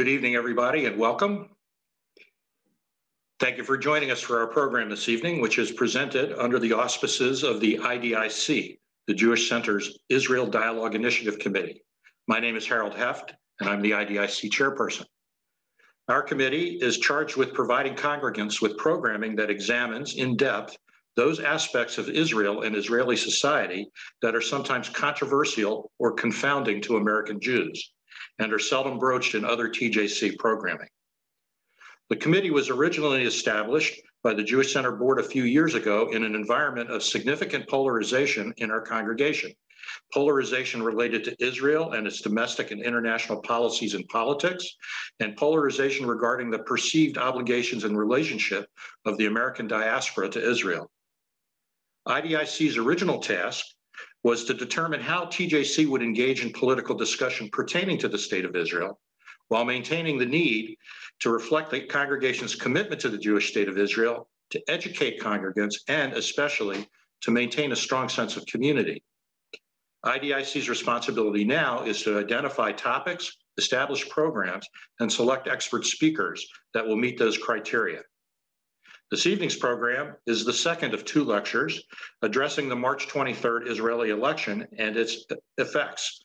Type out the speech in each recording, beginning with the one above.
Good evening, everybody, and welcome. Thank you for joining us for our program this evening, which is presented under the auspices of the IDIC, the Jewish Center's Israel Dialogue Initiative Committee. My name is Harold Heft, and I'm the IDIC chairperson. Our committee is charged with providing congregants with programming that examines in depth those aspects of Israel and Israeli society that are sometimes controversial or confounding to American Jews and are seldom broached in other TJC programming. The committee was originally established by the Jewish Center Board a few years ago in an environment of significant polarization in our congregation. Polarization related to Israel and its domestic and international policies and politics, and polarization regarding the perceived obligations and relationship of the American diaspora to Israel. IDIC's original task was to determine how TJC would engage in political discussion pertaining to the state of Israel while maintaining the need to reflect the congregation's commitment to the Jewish state of Israel, to educate congregants, and especially to maintain a strong sense of community. IDIC's responsibility now is to identify topics, establish programs, and select expert speakers that will meet those criteria. This evening's program is the second of two lectures addressing the March 23rd Israeli election and its effects.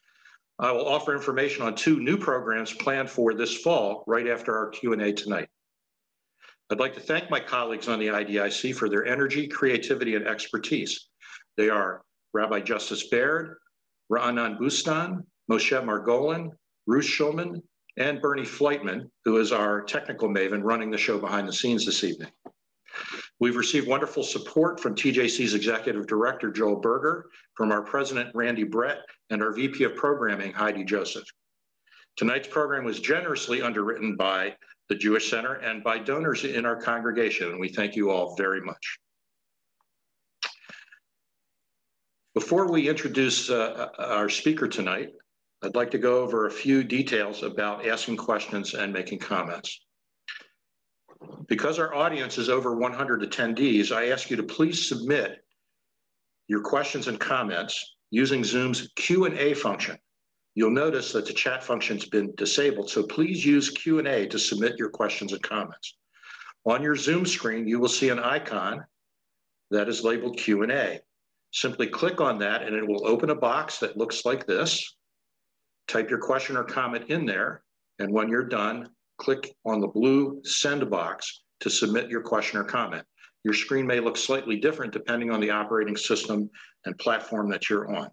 I will offer information on two new programs planned for this fall right after our Q&A tonight. I'd like to thank my colleagues on the IDIC for their energy, creativity, and expertise. They are Rabbi Justus Baird, Ra'anan Bustan, Moshe Margolin, Ruth Schulman, and Bernie Flightman, who is our technical maven running the show behind the scenes this evening. We've received wonderful support from TJC's Executive Director, Joel Berger, from our President, Randy Brett, and our VP of Programming, Heidi Joseph. Tonight's program was generously underwritten by the Jewish Center and by donors in our congregation, and we thank you all very much. Before we introduce uh, our speaker tonight, I'd like to go over a few details about asking questions and making comments. Because our audience is over 100 attendees, I ask you to please submit your questions and comments using Zoom's Q&A function. You'll notice that the chat function's been disabled, so please use Q&A to submit your questions and comments. On your Zoom screen, you will see an icon that is labeled Q&A. Simply click on that and it will open a box that looks like this. Type your question or comment in there, and when you're done, click on the blue send box to submit your question or comment. Your screen may look slightly different depending on the operating system and platform that you're on.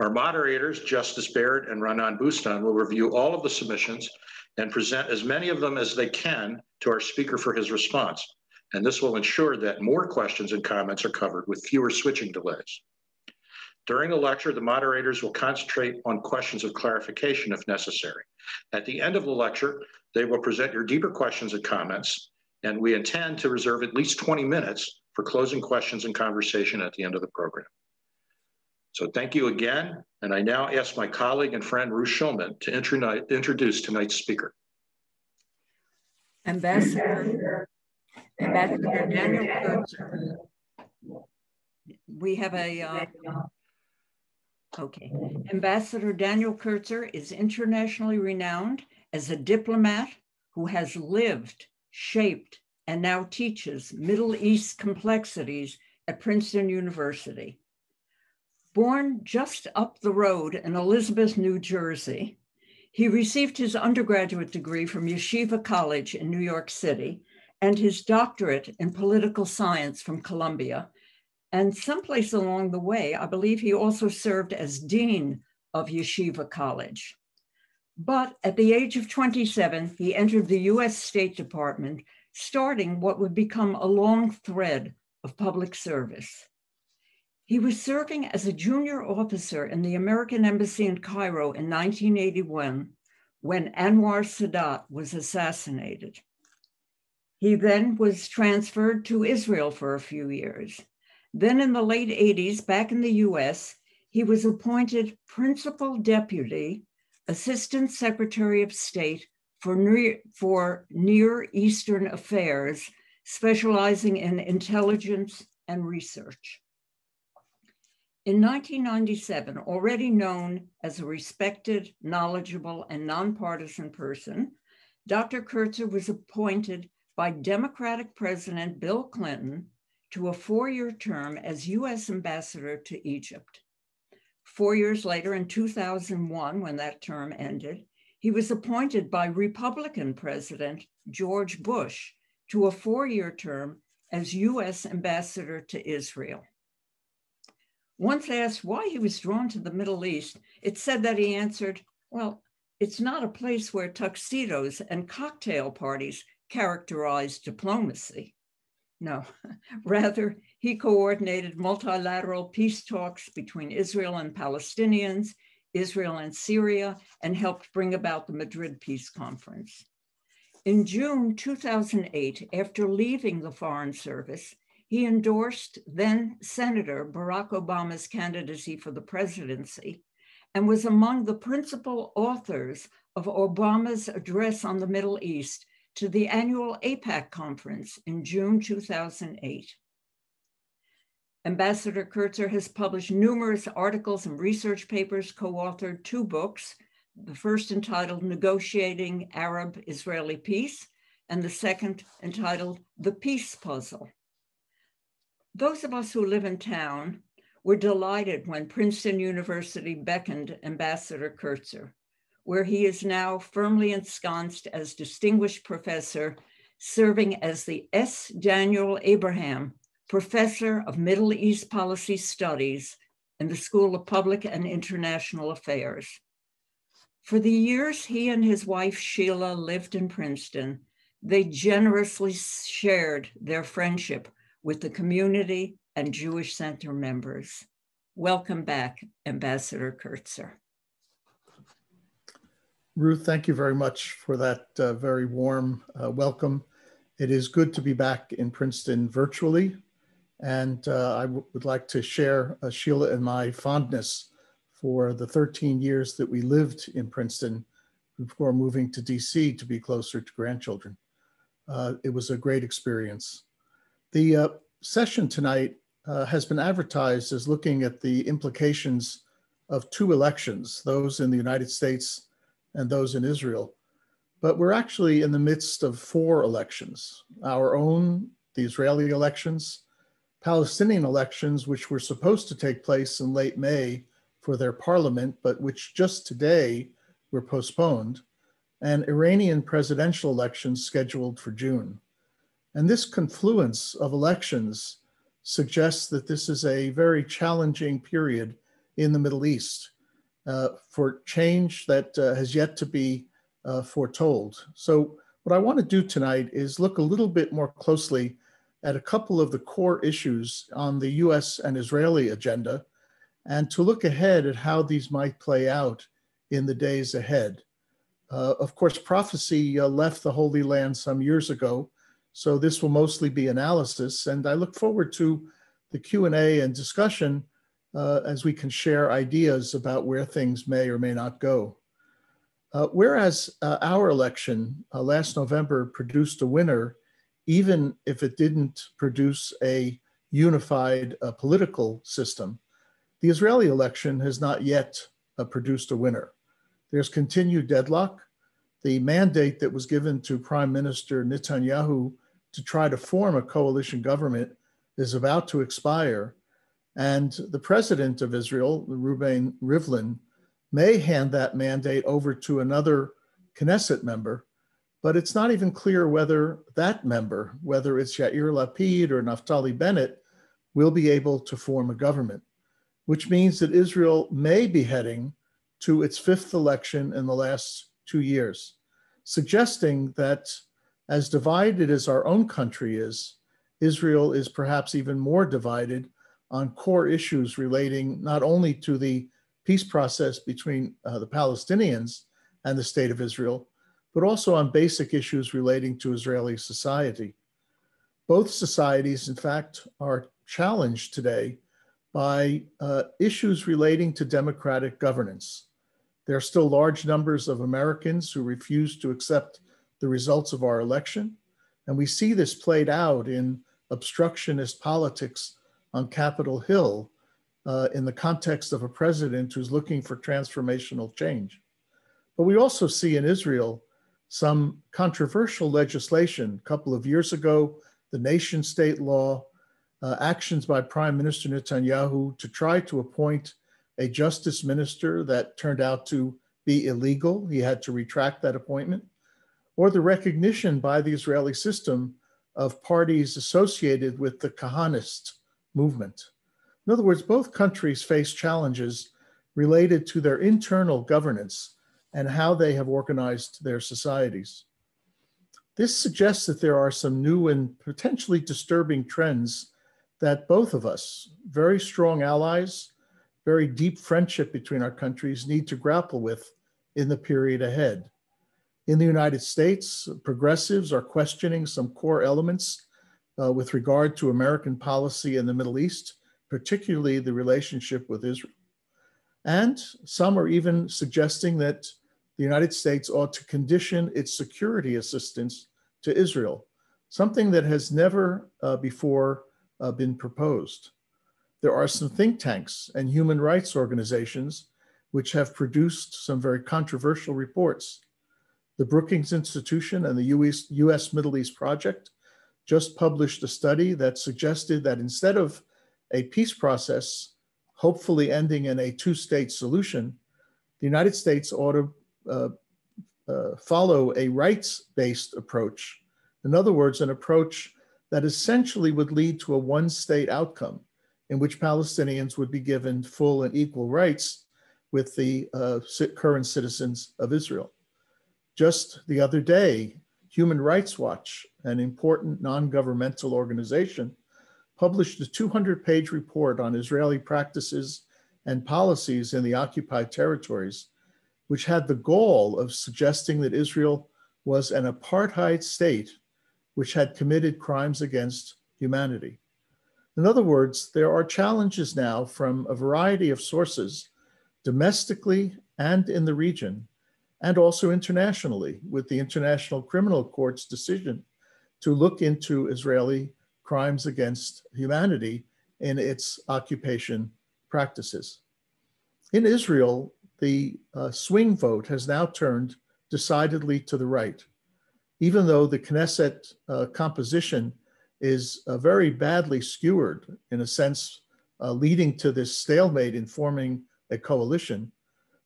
Our moderators, Justus Baird and Ra'anan Bustan, will review all of the submissions and present as many of them as they can to our speaker for his response. And this will ensure that more questions and comments are covered with fewer switching delays. During the lecture, the moderators will concentrate on questions of clarification if necessary. At the end of the lecture, they will present your deeper questions and comments, and we intend to reserve at least 20 minutes for closing questions and conversation at the end of the program. So thank you again, and I now ask my colleague and friend Ruth Schulman to introduce tonight's speaker. Ambassador, Ambassador Daniel We have a uh, Okay. Ambassador Daniel Kurtzer is internationally renowned as a diplomat who has lived, shaped, and now teaches Middle East complexities at Princeton University. Born just up the road in Elizabeth, New Jersey, he received his undergraduate degree from Yeshiva College in New York City and his doctorate in political science from Columbia and someplace along the way, I believe he also served as dean of Yeshiva College. But at the age of 27, he entered the US State Department, starting what would become a long thread of public service. He was serving as a junior officer in the American Embassy in Cairo in 1981 when Anwar Sadat was assassinated. He then was transferred to Israel for a few years. Then in the late 80s, back in the US, he was appointed Principal Deputy Assistant Secretary of State for Near, for Near Eastern Affairs, specializing in intelligence and research. In 1997, already known as a respected, knowledgeable, and nonpartisan person, Dr. Kurtzer was appointed by Democratic President Bill Clinton to a four year term as US Ambassador to Egypt. Four years later, in 2001, when that term ended, he was appointed by Republican President George Bush to a four year term as US Ambassador to Israel. Once asked why he was drawn to the Middle East, it said that he answered, Well, it's not a place where tuxedos and cocktail parties characterize diplomacy. No, rather, he coordinated multilateral peace talks between Israel and Palestinians, Israel and Syria, and helped bring about the Madrid Peace Conference. In June 2008, after leaving the Foreign Service, he endorsed then Senator Barack Obama's candidacy for the presidency and was among the principal authors of Obama's address on the Middle East to the annual AIPAC conference in June 2008. Ambassador Kurtzer has published numerous articles and research papers, co authored two books, the first entitled Negotiating Arab Israeli Peace, and the second entitled The Peace Puzzle. Those of us who live in town were delighted when Princeton University beckoned Ambassador Kurtzer where he is now firmly ensconced as distinguished professor, serving as the S. Daniel Abraham Professor of Middle East Policy Studies in the School of Public and International Affairs. For the years he and his wife Sheila lived in Princeton, they generously shared their friendship with the community and Jewish Center members. Welcome back, Ambassador Kurtzer. Ruth, thank you very much for that uh, very warm uh, welcome. It is good to be back in Princeton virtually. And uh, I would like to share uh, Sheila and my fondness for the 13 years that we lived in Princeton before moving to DC to be closer to grandchildren. Uh, it was a great experience. The uh, session tonight has been advertised as looking at the implications of two elections, those in the United States and those in Israel. But we're actually in the midst of four elections our own, the Israeli elections, Palestinian elections, which were supposed to take place in late May for their parliament, but which just today were postponed, and Iranian presidential elections scheduled for June. And this confluence of elections suggests that this is a very challenging period in the Middle East for change that uh, has yet to be uh, foretold. So, what I want to do tonight is look a little bit more closely at a couple of the core issues on the US and Israeli agenda and to look ahead at how these might play out in the days ahead. Uh, of course, prophecy uh, left the Holy Land some years ago, so this will mostly be analysis, and I look forward to the Q&A and discussion uh, as we can share ideas about where things may or may not go. Uh, whereas uh, our election uh, last November produced a winner, even if it didn't produce a unified uh, political system, the Israeli election has not yet uh, produced a winner. There's continued deadlock. The mandate that was given to Prime Minister Netanyahu to try to form a coalition government is about to expire and the president of Israel, Reuven Rivlin, may hand that mandate over to another Knesset member, but it's not even clear whether that member, whether it's Yair Lapid or Naftali Bennett, will be able to form a government, which means that Israel may be heading to its fifth election in the last two years, suggesting that as divided as our own country is, Israel is perhaps even more divided on core issues relating not only to the peace process between uh, the Palestinians and the state of Israel, but also on basic issues relating to Israeli society. Both societies, in fact, are challenged today by uh, issues relating to democratic governance. There are still large numbers of Americans who refuse to accept the results of our election. And we see this played out in obstructionist politics on Capitol Hill uh, in the context of a president who's looking for transformational change. But we also see in Israel some controversial legislation. A couple of years ago, the nation state law, uh, actions by Prime Minister Netanyahu to try to appoint a justice minister that turned out to be illegal. He had to retract that appointment. Or the recognition by the Israeli system of parties associated with the Kahanist movement. In other words, both countries face challenges related to their internal governance and how they have organized their societies. This suggests that there are some new and potentially disturbing trends that both of us, very strong allies, very deep friendship between our countries, need to grapple with in the period ahead. In the United States, progressives are questioning some core elements uh, with regard to American policy in the Middle East, particularly the relationship with Israel. And some are even suggesting that the United States ought to condition its security assistance to Israel, something that has never uh, before uh, been proposed. There are some think tanks and human rights organizations which have produced some very controversial reports. The Brookings Institution and the US, US Middle East Project just published a study that suggested that instead of a peace process, hopefully ending in a two state solution, the United States ought to uh, uh, follow a rights based approach. In other words, an approach that essentially would lead to a one state outcome in which Palestinians would be given full and equal rights with the uh, current citizens of Israel. Just the other day, Human Rights Watch, an important non governmental organization, published a 200 page report on Israeli practices and policies in the occupied territories which had the goal of suggesting that Israel was an apartheid state which had committed crimes against humanity. In other words, there are challenges now from a variety of sources, domestically and in the region, and also internationally, with the International Criminal Court's decision to look into Israeli crimes against humanity in its occupation practices. In Israel, the uh, swing vote has now turned decidedly to the right. Even though the Knesset uh, composition is uh, very badly skewered, in a sense, uh, leading to this stalemate in forming a coalition,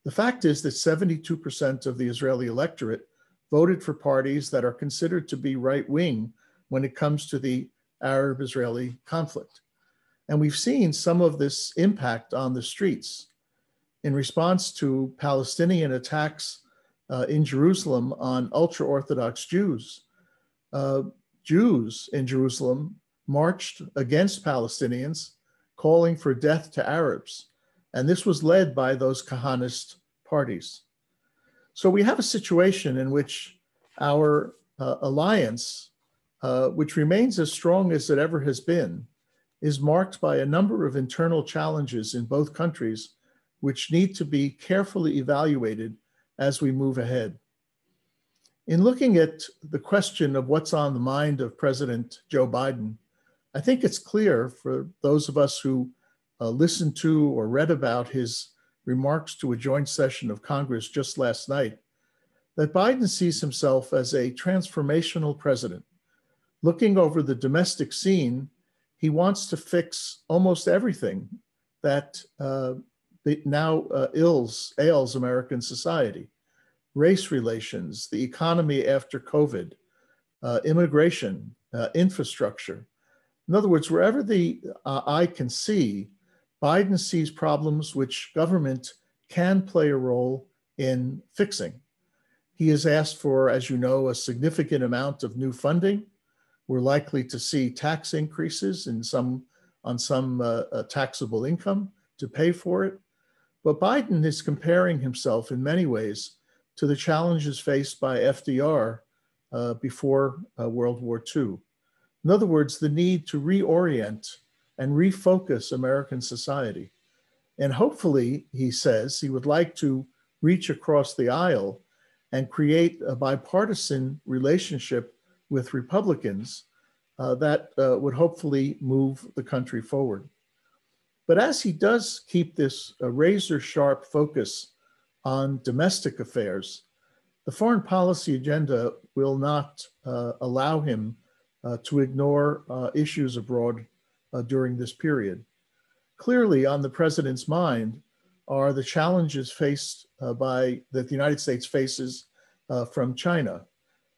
the fact is that 72% of the Israeli electorate voted for parties that are considered to be right wing when it comes to the Arab Israeli conflict. And we've seen some of this impact on the streets in response to Palestinian attacks uh, in Jerusalem on ultra Orthodox Jews. Uh, Jews in Jerusalem marched against Palestinians, calling for death to Arabs. And this was led by those Kahanist parties. So we have a situation in which our uh, alliance, uh, which remains as strong as it ever has been, is marked by a number of internal challenges in both countries which need to be carefully evaluated as we move ahead. In looking at the question of what's on the mind of President Joe Biden, I think it's clear for those of us who uh, listened to or read about his remarks to a joint session of Congress just last night that Biden sees himself as a transformational president. Looking over the domestic scene, he wants to fix almost everything that uh, now uh, ills, ails American society. Race relations, the economy after COVID, uh, immigration, uh, infrastructure. In other words, wherever the uh, eye can see, Biden sees problems which government can play a role in fixing. He has asked for, as you know, a significant amount of new funding. We're likely to see tax increases in some on some uh, uh, taxable income to pay for it. But Biden is comparing himself in many ways to the challenges faced by FDR uh, before uh, World War II. In other words, the need to reorient and refocus American society. And hopefully, he says, he would like to reach across the aisle and create a bipartisan relationship with Republicans uh, that uh, would hopefully move the country forward. But as he does keep this uh, razor sharp focus on domestic affairs, the foreign policy agenda will not uh, allow him uh, to ignore uh, issues abroad uh, during this period. Clearly, on the president's mind are the challenges faced uh, by that the United States faces from China,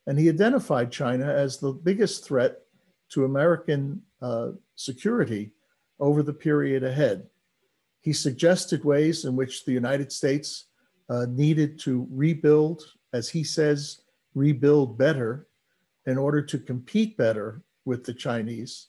and he identified China as the biggest threat to American security over the period ahead. He suggested ways in which the United States uh, needed to rebuild, as he says, rebuild better in order to compete better with the Chinese.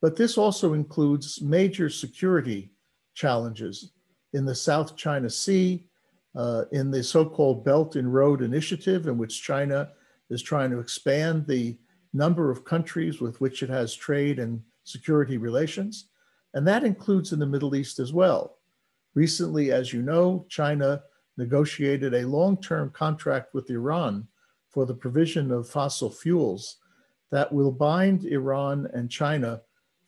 But this also includes major security challenges in the South China Sea, uh, in the so called Belt and Road Initiative, in which China is trying to expand the number of countries with which it has trade and security relations. And that includes in the Middle East as well. Recently, as you know, China negotiated a long term contract with Iran for the provision of fossil fuels that will bind Iran and China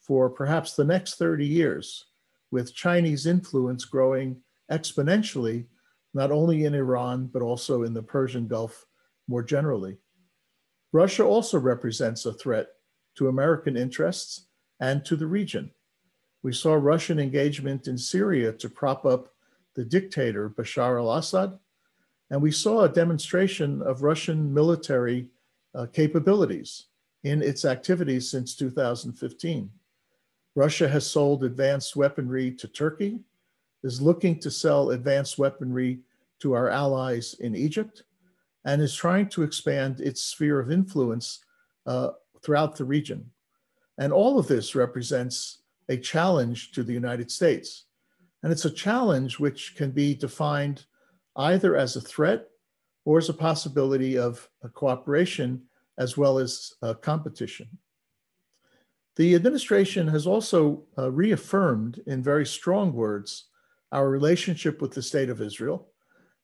for perhaps the next 30 years, with Chinese influence growing exponentially, not only in Iran, but also in the Persian Gulf more generally. Russia also represents a threat to American interests and to the region. We saw Russian engagement in Syria to prop up the dictator Bashar al Assad, and we saw a demonstration of Russian military uh, capabilities in its activities since 2015. Russia has sold advanced weaponry to Turkey, is looking to sell advanced weaponry to our allies in Egypt, and is trying to expand its sphere of influence uh, throughout the region. And all of this represents a challenge to the United States. And it's a challenge which can be defined either as a threat or as a possibility of a cooperation as well as competition. The administration has also uh, reaffirmed in very strong words our relationship with the state of Israel,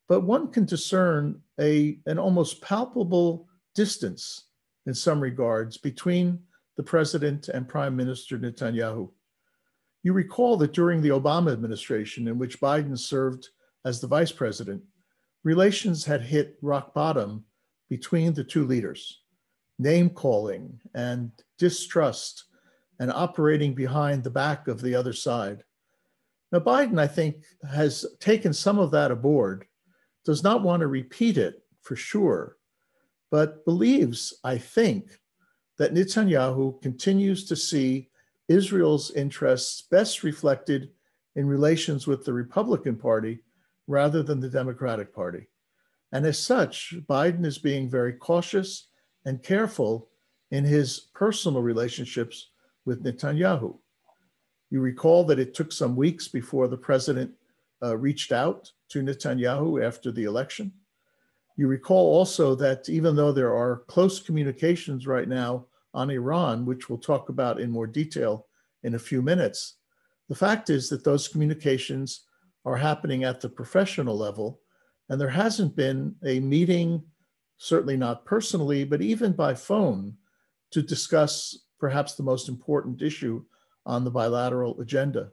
but one can discern a, an almost palpable distance in some regards between the president and Prime Minister Netanyahu. You recall that during the Obama administration, in which Biden served as the vice president, relations had hit rock bottom between the two leaders. Name calling and distrust and operating behind the back of the other side. Now, Biden, I think, has taken some of that aboard, does not want to repeat it for sure, but believes, I think, that Netanyahu continues to see Israel's interests best reflected in relations with the Republican Party rather than the Democratic Party. And as such, Biden is being very cautious and careful in his personal relationships with Netanyahu. You recall that it took some weeks before the president uh, reached out to Netanyahu after the election. You recall also that even though there are close communications right now on Iran, which we'll talk about in more detail in a few minutes. The fact is that those communications are happening at the professional level, and there hasn't been a meeting, certainly not personally, but even by phone, to discuss perhaps the most important issue on the bilateral agenda.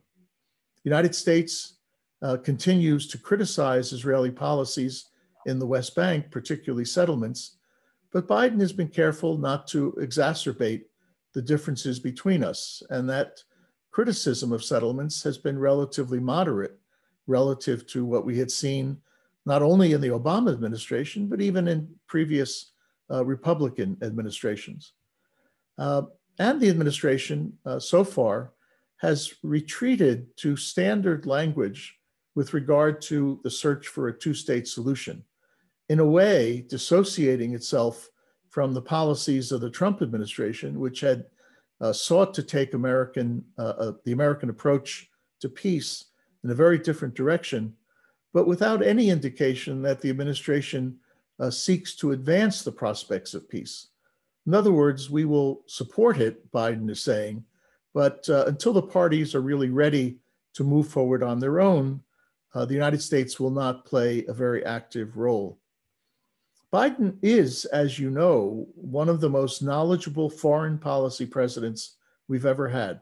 The United States uh, continues to criticize Israeli policies in the West Bank, particularly settlements, but Biden has been careful not to exacerbate the differences between us. And that criticism of settlements has been relatively moderate relative to what we had seen not only in the Obama administration, but even in previous uh, Republican administrations. Uh, and the administration uh, so far has retreated to standard language with regard to the search for a two state solution in a way, dissociating itself from the policies of the Trump administration, which had uh, sought to take American uh, uh, the American approach to peace in a very different direction, but without any indication that the administration uh, seeks to advance the prospects of peace. In other words, we will support it, Biden is saying, but uh, until the parties are really ready to move forward on their own, uh, the United States will not play a very active role. Biden is, as you know, one of the most knowledgeable foreign policy presidents we've ever had.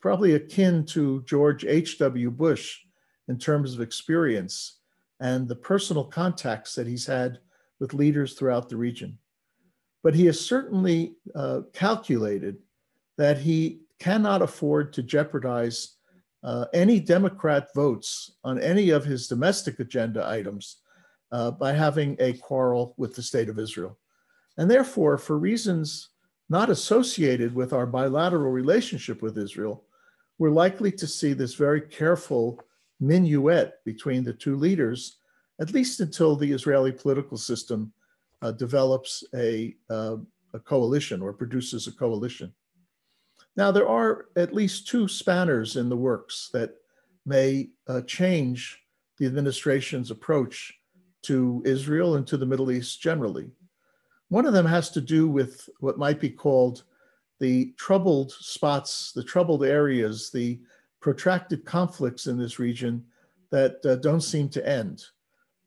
probably akin to George H.W. Bush in terms of experience and the personal contacts that he's had with leaders throughout the region. But he has certainly uh, calculated that he cannot afford to jeopardize uh, any Democrat votes on any of his domestic agenda items uh, by having a quarrel with the state of Israel. And therefore, for reasons not associated with our bilateral relationship with Israel, we're likely to see this very careful minuet between the two leaders, at least until the Israeli political system uh, develops a, uh, a coalition or produces a coalition. Now, there are at least two spanners in the works that may uh, change the administration's approach to Israel and to the Middle East generally. One of them has to do with what might be called the troubled spots, the troubled areas, the protracted conflicts in this region that uh, don't seem to end.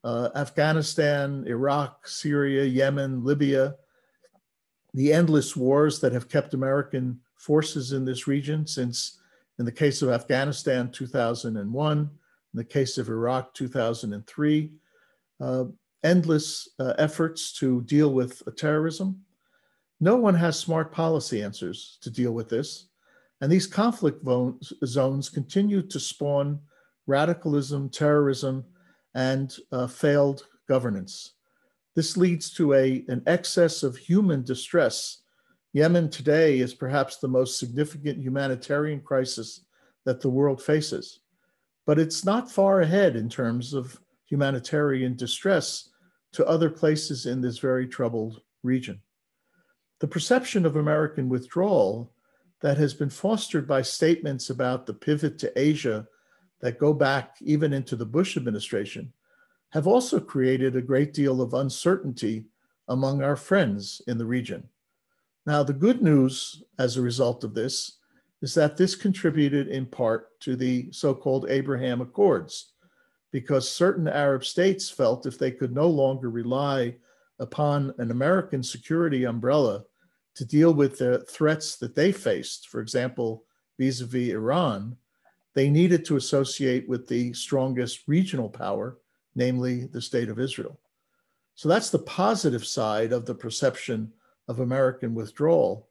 Uh, Afghanistan, Iraq, Syria, Yemen, Libya, the endless wars that have kept American forces in this region since, in the case of Afghanistan, 2001, in the case of Iraq, 2003, uh, endless uh, efforts to deal with terrorism. No one has smart policy answers to deal with this. And these conflict zones continue to spawn radicalism, terrorism, and uh, failed governance. This leads to a, an excess of human distress. Yemen today is perhaps the most significant humanitarian crisis that the world faces. But it's not far ahead in terms of humanitarian distress to other places in this very troubled region. The perception of American withdrawal that has been fostered by statements about the pivot to Asia that go back even into the Bush administration have also created a great deal of uncertainty among our friends in the region. Now, the good news as a result of this is that this contributed in part to the so called Abraham Accords, because certain Arab states felt if they could no longer rely upon an American security umbrella to deal with the threats that they faced, for example, vis a vis Iran, they needed to associate with the strongest regional power, namely the state of Israel. So that's the positive side of the perception of American withdrawal.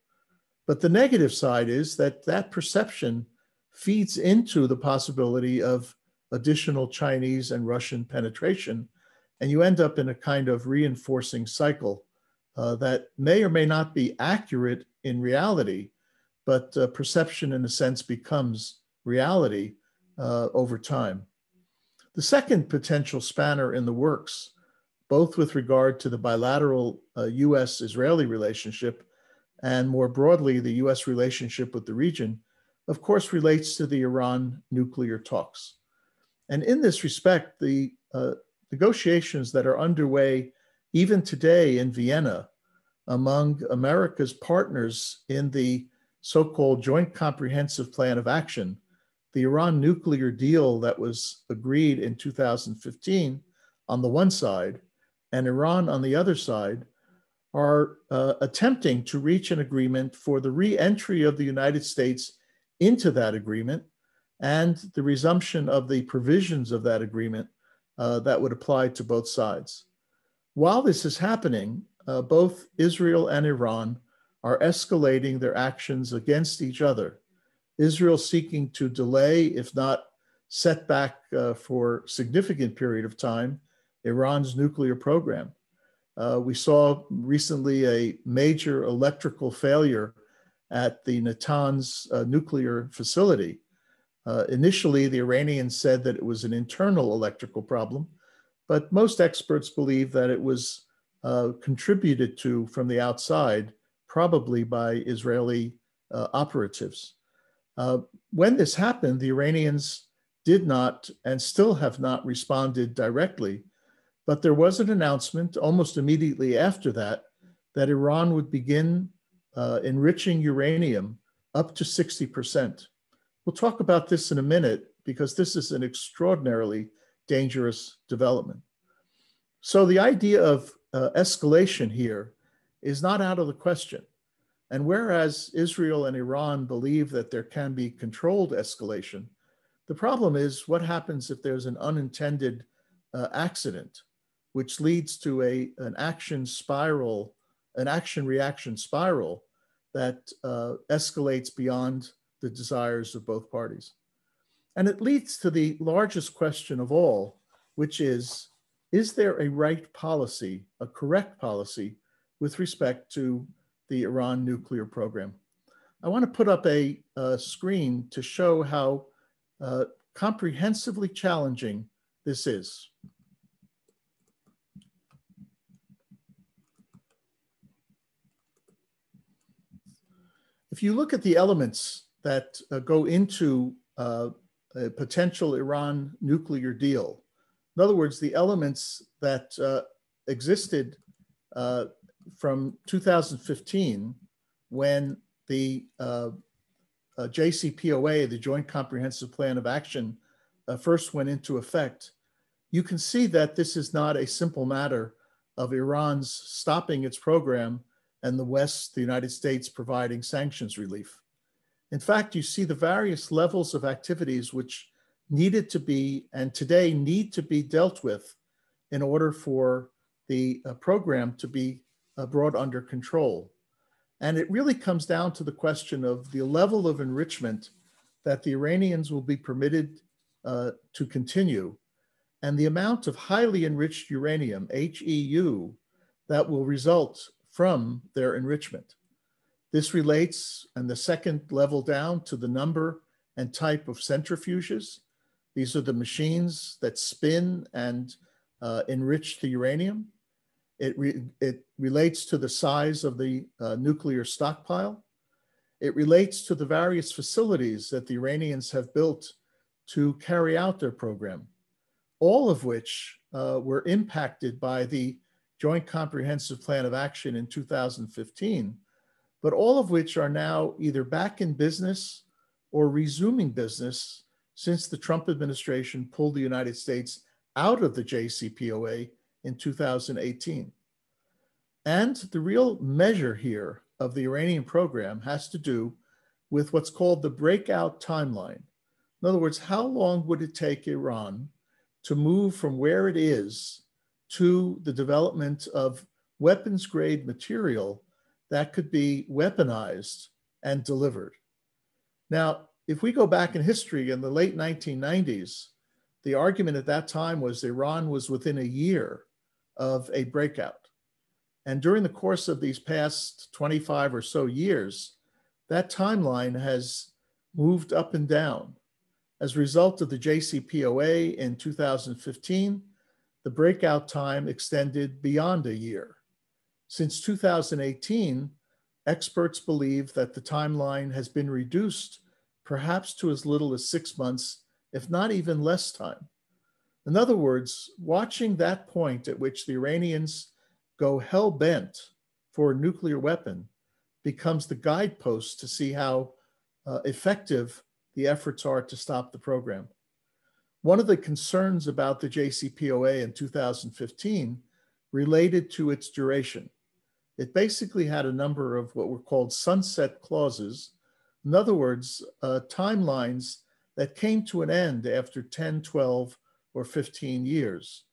But the negative side is that that perception feeds into the possibility of additional Chinese and Russian penetration. And you end up in a kind of reinforcing cycle uh, that may or may not be accurate in reality, but uh, perception, in a sense, becomes reality uh, over time. The second potential spanner in the works, both with regard to the bilateral US uh, Israeli relationship and more broadly the US relationship with the region, of course, relates to the Iran nuclear talks. And in this respect, the uh, negotiations that are underway even today in Vienna among America's partners in the so called Joint Comprehensive Plan of Action, the Iran nuclear deal that was agreed in 2015 on the one side, and Iran on the other side, are uh, attempting to reach an agreement for the re entry of the United States into that agreement and the resumption of the provisions of that agreement uh, that would apply to both sides. While this is happening, uh, both Israel and Iran are escalating their actions against each other. Israel seeking to delay, if not set back uh, for significant period of time, Iran's nuclear program. Uh, we saw recently a major electrical failure at the Natanz uh, nuclear facility, uh, initially, the Iranians said that it was an internal electrical problem, but most experts believe that it was uh, contributed to from the outside, probably by Israeli uh, operatives. Uh, when this happened, the Iranians did not and still have not responded directly, but there was an announcement almost immediately after that that Iran would begin uh, enriching uranium up to 60 percent. We'll talk about this in a minute because this is an extraordinarily dangerous development. So the idea of uh, escalation here is not out of the question. And whereas Israel and Iran believe that there can be controlled escalation, the problem is what happens if there's an unintended uh, accident, which leads to a, an action spiral, an action reaction spiral that uh, escalates beyond the desires of both parties. And it leads to the largest question of all, which is Is there a right policy, a correct policy, with respect to the Iran nuclear program? I want to put up a, a screen to show how uh, comprehensively challenging this is. If you look at the elements that uh, go into uh, a potential Iran nuclear deal, in other words, the elements that uh, existed uh, from 2015 when the uh, uh, JCPOA, the Joint Comprehensive Plan of Action, uh, first went into effect, you can see that this is not a simple matter of Iran's stopping its program and the West, the United States, providing sanctions relief. In fact, you see the various levels of activities which needed to be and today need to be dealt with in order for the uh, program to be uh, brought under control. And it really comes down to the question of the level of enrichment that the Iranians will be permitted uh, to continue and the amount of highly enriched uranium, HEU, that will result from their enrichment. This relates, and the second level down, to the number and type of centrifuges. These are the machines that spin and uh, enrich the uranium. It, re it relates to the size of the uh, nuclear stockpile. It relates to the various facilities that the Iranians have built to carry out their program, all of which uh, were impacted by the Joint Comprehensive Plan of Action in 2015, but all of which are now either back in business or resuming business since the Trump administration pulled the United States out of the JCPOA in 2018. And the real measure here of the Iranian program has to do with what's called the breakout timeline. In other words, how long would it take Iran to move from where it is to the development of weapons grade material that could be weaponized and delivered? Now, if we go back in history in the late 1990s, the argument at that time was Iran was within a year of a breakout. And during the course of these past 25 or so years, that timeline has moved up and down. As a result of the JCPOA in 2015, the breakout time extended beyond a year. Since 2018, experts believe that the timeline has been reduced perhaps to as little as six months, if not even less time. In other words, watching that point at which the Iranians go hell bent for a nuclear weapon becomes the guidepost to see how uh, effective the efforts are to stop the program. One of the concerns about the JCPOA in 2015 related to its duration. It basically had a number of what were called sunset clauses. In other words, uh, timelines that came to an end after 10, 12, or 15 years.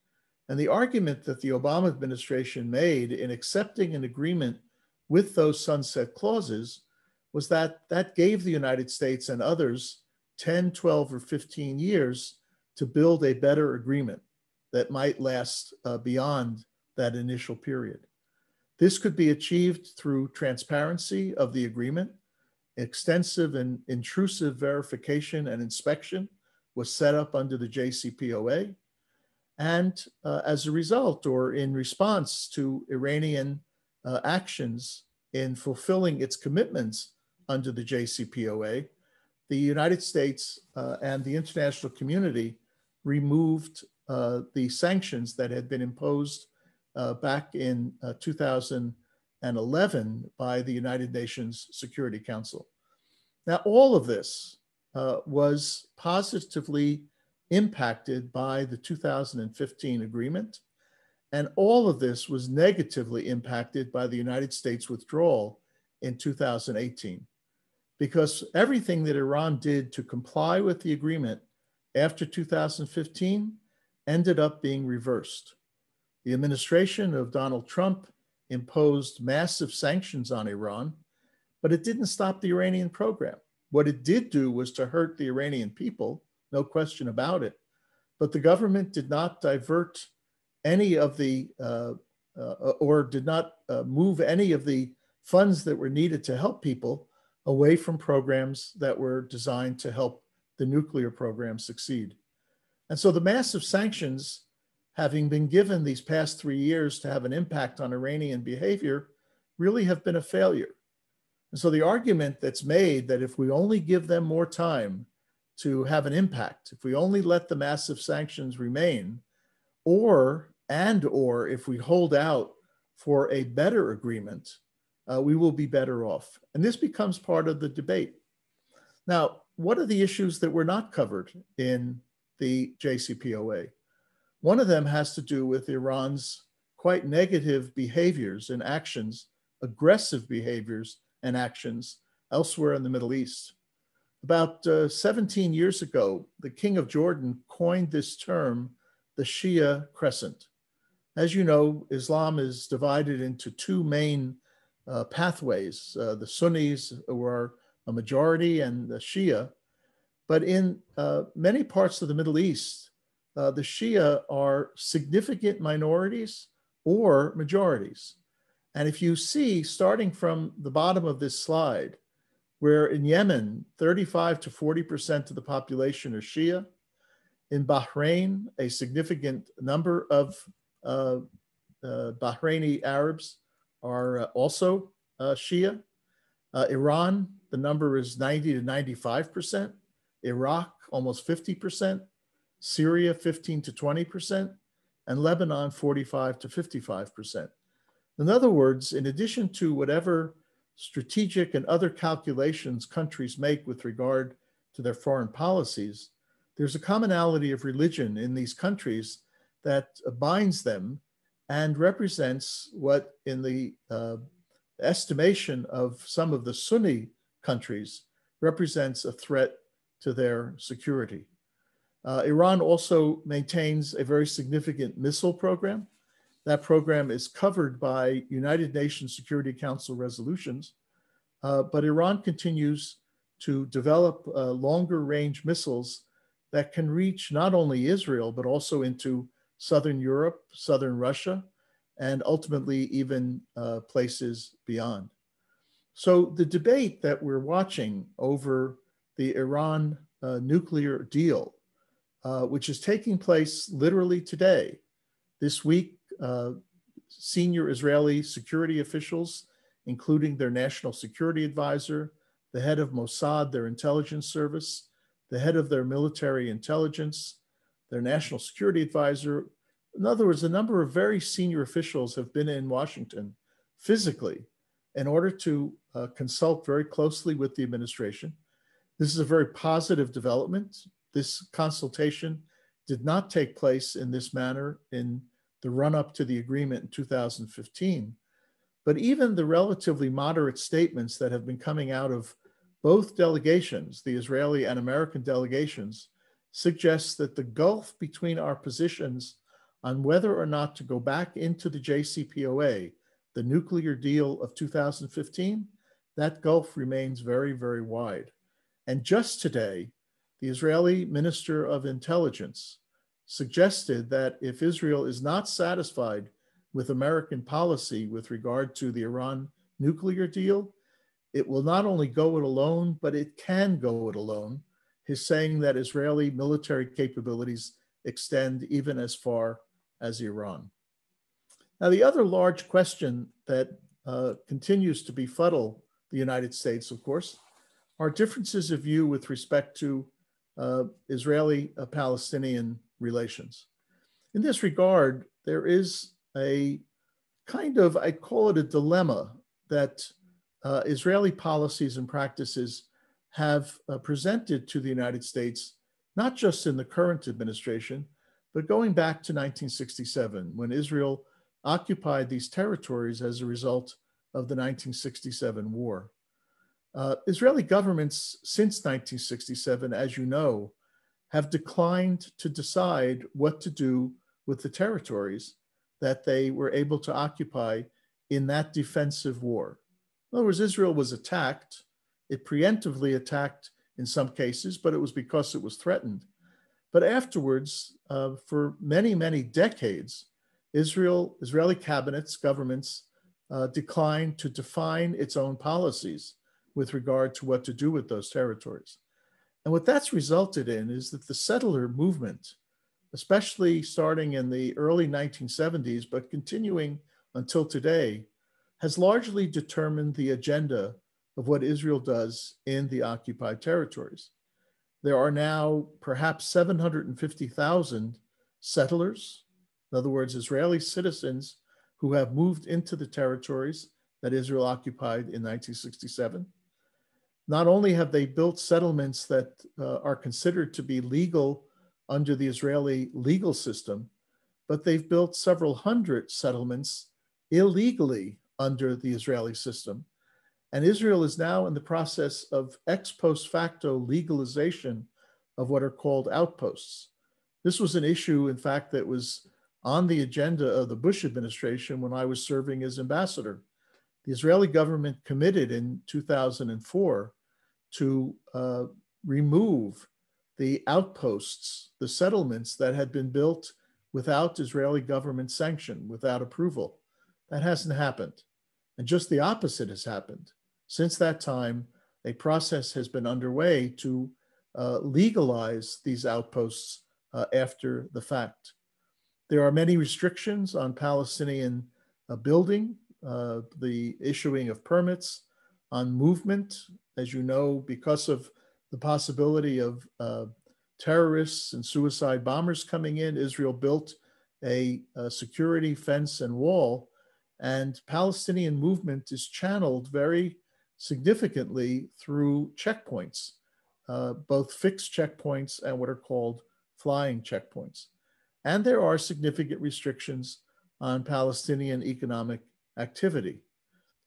And the argument that the Obama administration made in accepting an agreement with those sunset clauses was that that gave the United States and others 10, 12, or 15 years to build a better agreement that might last uh, beyond that initial period. This could be achieved through transparency of the agreement. Extensive and intrusive verification and inspection was set up under the JCPOA. And uh, as a result, or in response to Iranian uh, actions in fulfilling its commitments under the JCPOA, the United States uh, and the international community removed uh, the sanctions that had been imposed uh, back in uh, 2011 by the United Nations Security Council. Now, all of this uh, was positively impacted by the 2015 agreement, and all of this was negatively impacted by the United States withdrawal in 2018 because everything that Iran did to comply with the agreement after 2015 ended up being reversed. The administration of Donald Trump imposed massive sanctions on Iran, but it didn't stop the Iranian program. What it did do was to hurt the Iranian people, no question about it. But the government did not divert any of the, uh, uh, or did not uh, move any of the funds that were needed to help people away from programs that were designed to help the nuclear program succeed. And so the massive sanctions, having been given these past three years to have an impact on Iranian behavior, really have been a failure. And so the argument that's made that if we only give them more time to have an impact, if we only let the massive sanctions remain, or and or if we hold out for a better agreement, uh, we will be better off. And this becomes part of the debate. Now, what are the issues that were not covered in the JCPOA? One of them has to do with Iran's quite negative behaviors and actions, aggressive behaviors and actions elsewhere in the Middle East. About uh, 17 years ago, the King of Jordan coined this term, the Shia Crescent. As you know, Islam is divided into two main uh, pathways uh, the Sunnis, who are a majority, and the Shia. But in uh, many parts of the Middle East, uh, the Shia are significant minorities or majorities. And if you see, starting from the bottom of this slide, where in Yemen, 35 to 40% of the population are Shia. In Bahrain, a significant number of uh, uh, Bahraini Arabs are uh, also uh, Shia. Uh, Iran, the number is 90 to 95%. Iraq, almost 50%. Syria, 15 to 20%. And Lebanon, 45 to 55%. In other words, in addition to whatever strategic and other calculations countries make with regard to their foreign policies, there's a commonality of religion in these countries that binds them and represents what, in the uh, estimation of some of the Sunni countries, represents a threat to their security. Uh, Iran also maintains a very significant missile program. That program is covered by United Nations Security Council resolutions, uh, but Iran continues to develop uh, longer range missiles that can reach not only Israel, but also into Southern Europe, Southern Russia, and ultimately even uh, places beyond. So the debate that we're watching over the Iran uh, nuclear deal, uh, which is taking place literally today, this week, uh, senior Israeli security officials, including their national security advisor, the head of Mossad, their intelligence service, the head of their military intelligence, their national security advisor, in other words, a number of very senior officials have been in Washington physically in order to uh, consult very closely with the administration. This is a very positive development. This consultation did not take place in this manner in the run up to the agreement in 2015. But even the relatively moderate statements that have been coming out of both delegations, the Israeli and American delegations, suggests that the gulf between our positions on whether or not to go back into the JCPOA, the nuclear deal of 2015, that gulf remains very, very wide. And just today, the Israeli Minister of Intelligence suggested that if Israel is not satisfied with American policy with regard to the Iran nuclear deal, it will not only go it alone, but it can go it alone. He's saying that Israeli military capabilities extend even as far as Iran. Now, the other large question that uh, continues to befuddle the United States, of course, are differences of view with respect to uh, Israeli uh, Palestinian relations. In this regard, there is a kind of, I call it a dilemma that uh, Israeli policies and practices have uh, presented to the United States, not just in the current administration, but going back to 1967, when Israel occupied these territories as a result of the 1967 war. Uh, Israeli governments since 1967, as you know, have declined to decide what to do with the territories that they were able to occupy in that defensive war. In other words, Israel was attacked. It preemptively attacked in some cases, but it was because it was threatened. But afterwards, uh, for many, many decades, Israel, Israeli cabinets, governments uh, declined to define its own policies with regard to what to do with those territories. And what that's resulted in is that the settler movement, especially starting in the early 1970s, but continuing until today, has largely determined the agenda of what Israel does in the occupied territories. There are now perhaps 750,000 settlers, in other words, Israeli citizens who have moved into the territories that Israel occupied in 1967. Not only have they built settlements that uh, are considered to be legal under the Israeli legal system, but they've built several hundred settlements illegally under the Israeli system. And Israel is now in the process of ex post facto legalization of what are called outposts. This was an issue, in fact, that was on the agenda of the Bush administration when I was serving as ambassador. The Israeli government committed in 2004 to uh, remove the outposts, the settlements that had been built without Israeli government sanction, without approval. That hasn't happened. And just the opposite has happened. Since that time, a process has been underway to uh, legalize these outposts uh, after the fact. There are many restrictions on Palestinian uh, building, uh, the issuing of permits, on movement. As you know, because of the possibility of uh, terrorists and suicide bombers coming in, Israel built a, a security fence and wall and Palestinian movement is channeled very significantly through checkpoints, uh, both fixed checkpoints and what are called flying checkpoints. And there are significant restrictions on Palestinian economic activity.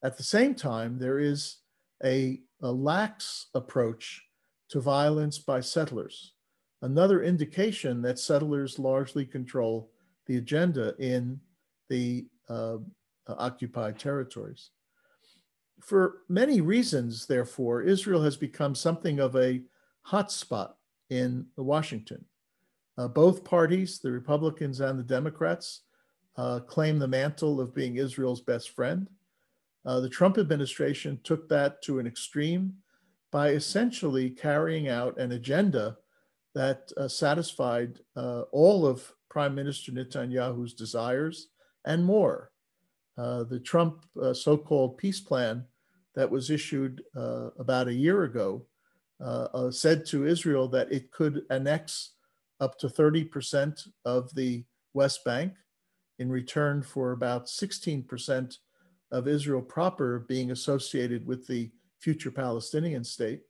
At the same time, there is a, a lax approach to violence by settlers, another indication that settlers largely control the agenda in the uh, uh, occupied territories. For many reasons, therefore, Israel has become something of a hotspot in Washington. Uh, both parties, the Republicans and the Democrats, uh, claim the mantle of being Israel's best friend. Uh, the Trump administration took that to an extreme by essentially carrying out an agenda that uh, satisfied uh, all of Prime Minister Netanyahu's desires and more. Uh, the Trump uh, so called peace plan that was issued about a year ago said to Israel that it could annex up to 30% of the West Bank in return for about 16% of Israel proper being associated with the future Palestinian state.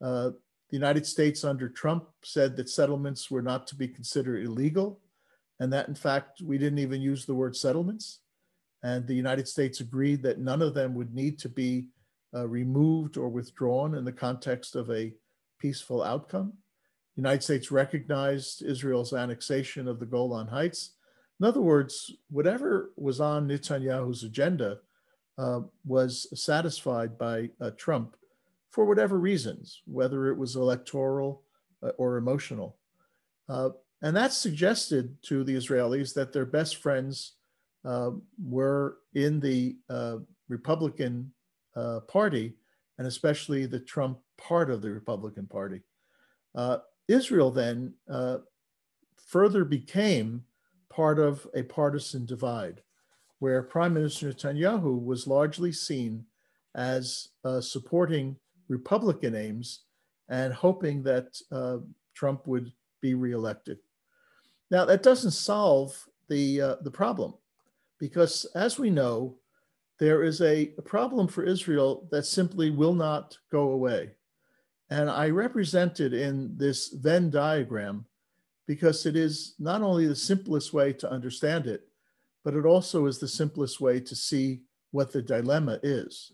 the United States under Trump said that settlements were not to be considered illegal, and that in fact we didn't even use the word settlements and the United States agreed that none of them would need to be uh, removed or withdrawn in the context of a peaceful outcome. The United States recognized Israel's annexation of the Golan Heights. In other words, whatever was on Netanyahu's agenda uh, was satisfied by uh, Trump for whatever reasons, whether it was electoral uh, or emotional. Uh, and that suggested to the Israelis that their best friends uh, were in the uh, Republican Party, and especially the Trump part of the Republican Party. Israel then further became part of a partisan divide, where Prime Minister Netanyahu was largely seen as supporting Republican aims and hoping that Trump would be reelected. Now, that doesn't solve the, uh, the problem because as we know, there is a, problem for Israel that simply will not go away. And I represent it in this Venn diagram because it is not only the simplest way to understand it, but it also is the simplest way to see what the dilemma is.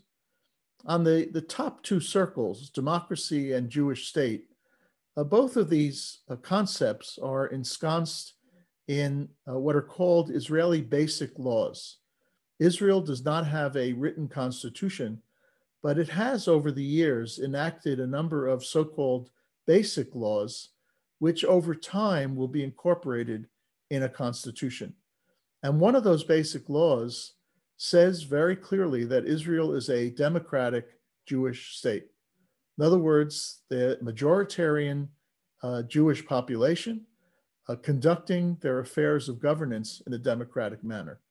On the, the top two circles, democracy and Jewish state, uh, both of these uh, concepts are ensconced in uh, what are called Israeli basic laws. Israel does not have a written constitution, but it has over the years enacted a number of so called basic laws, which over time will be incorporated in a constitution. And one of those basic laws says very clearly that Israel is a democratic Jewish state. In other words, the majoritarian uh, Jewish population uh, conducting their affairs of governance in a democratic manner.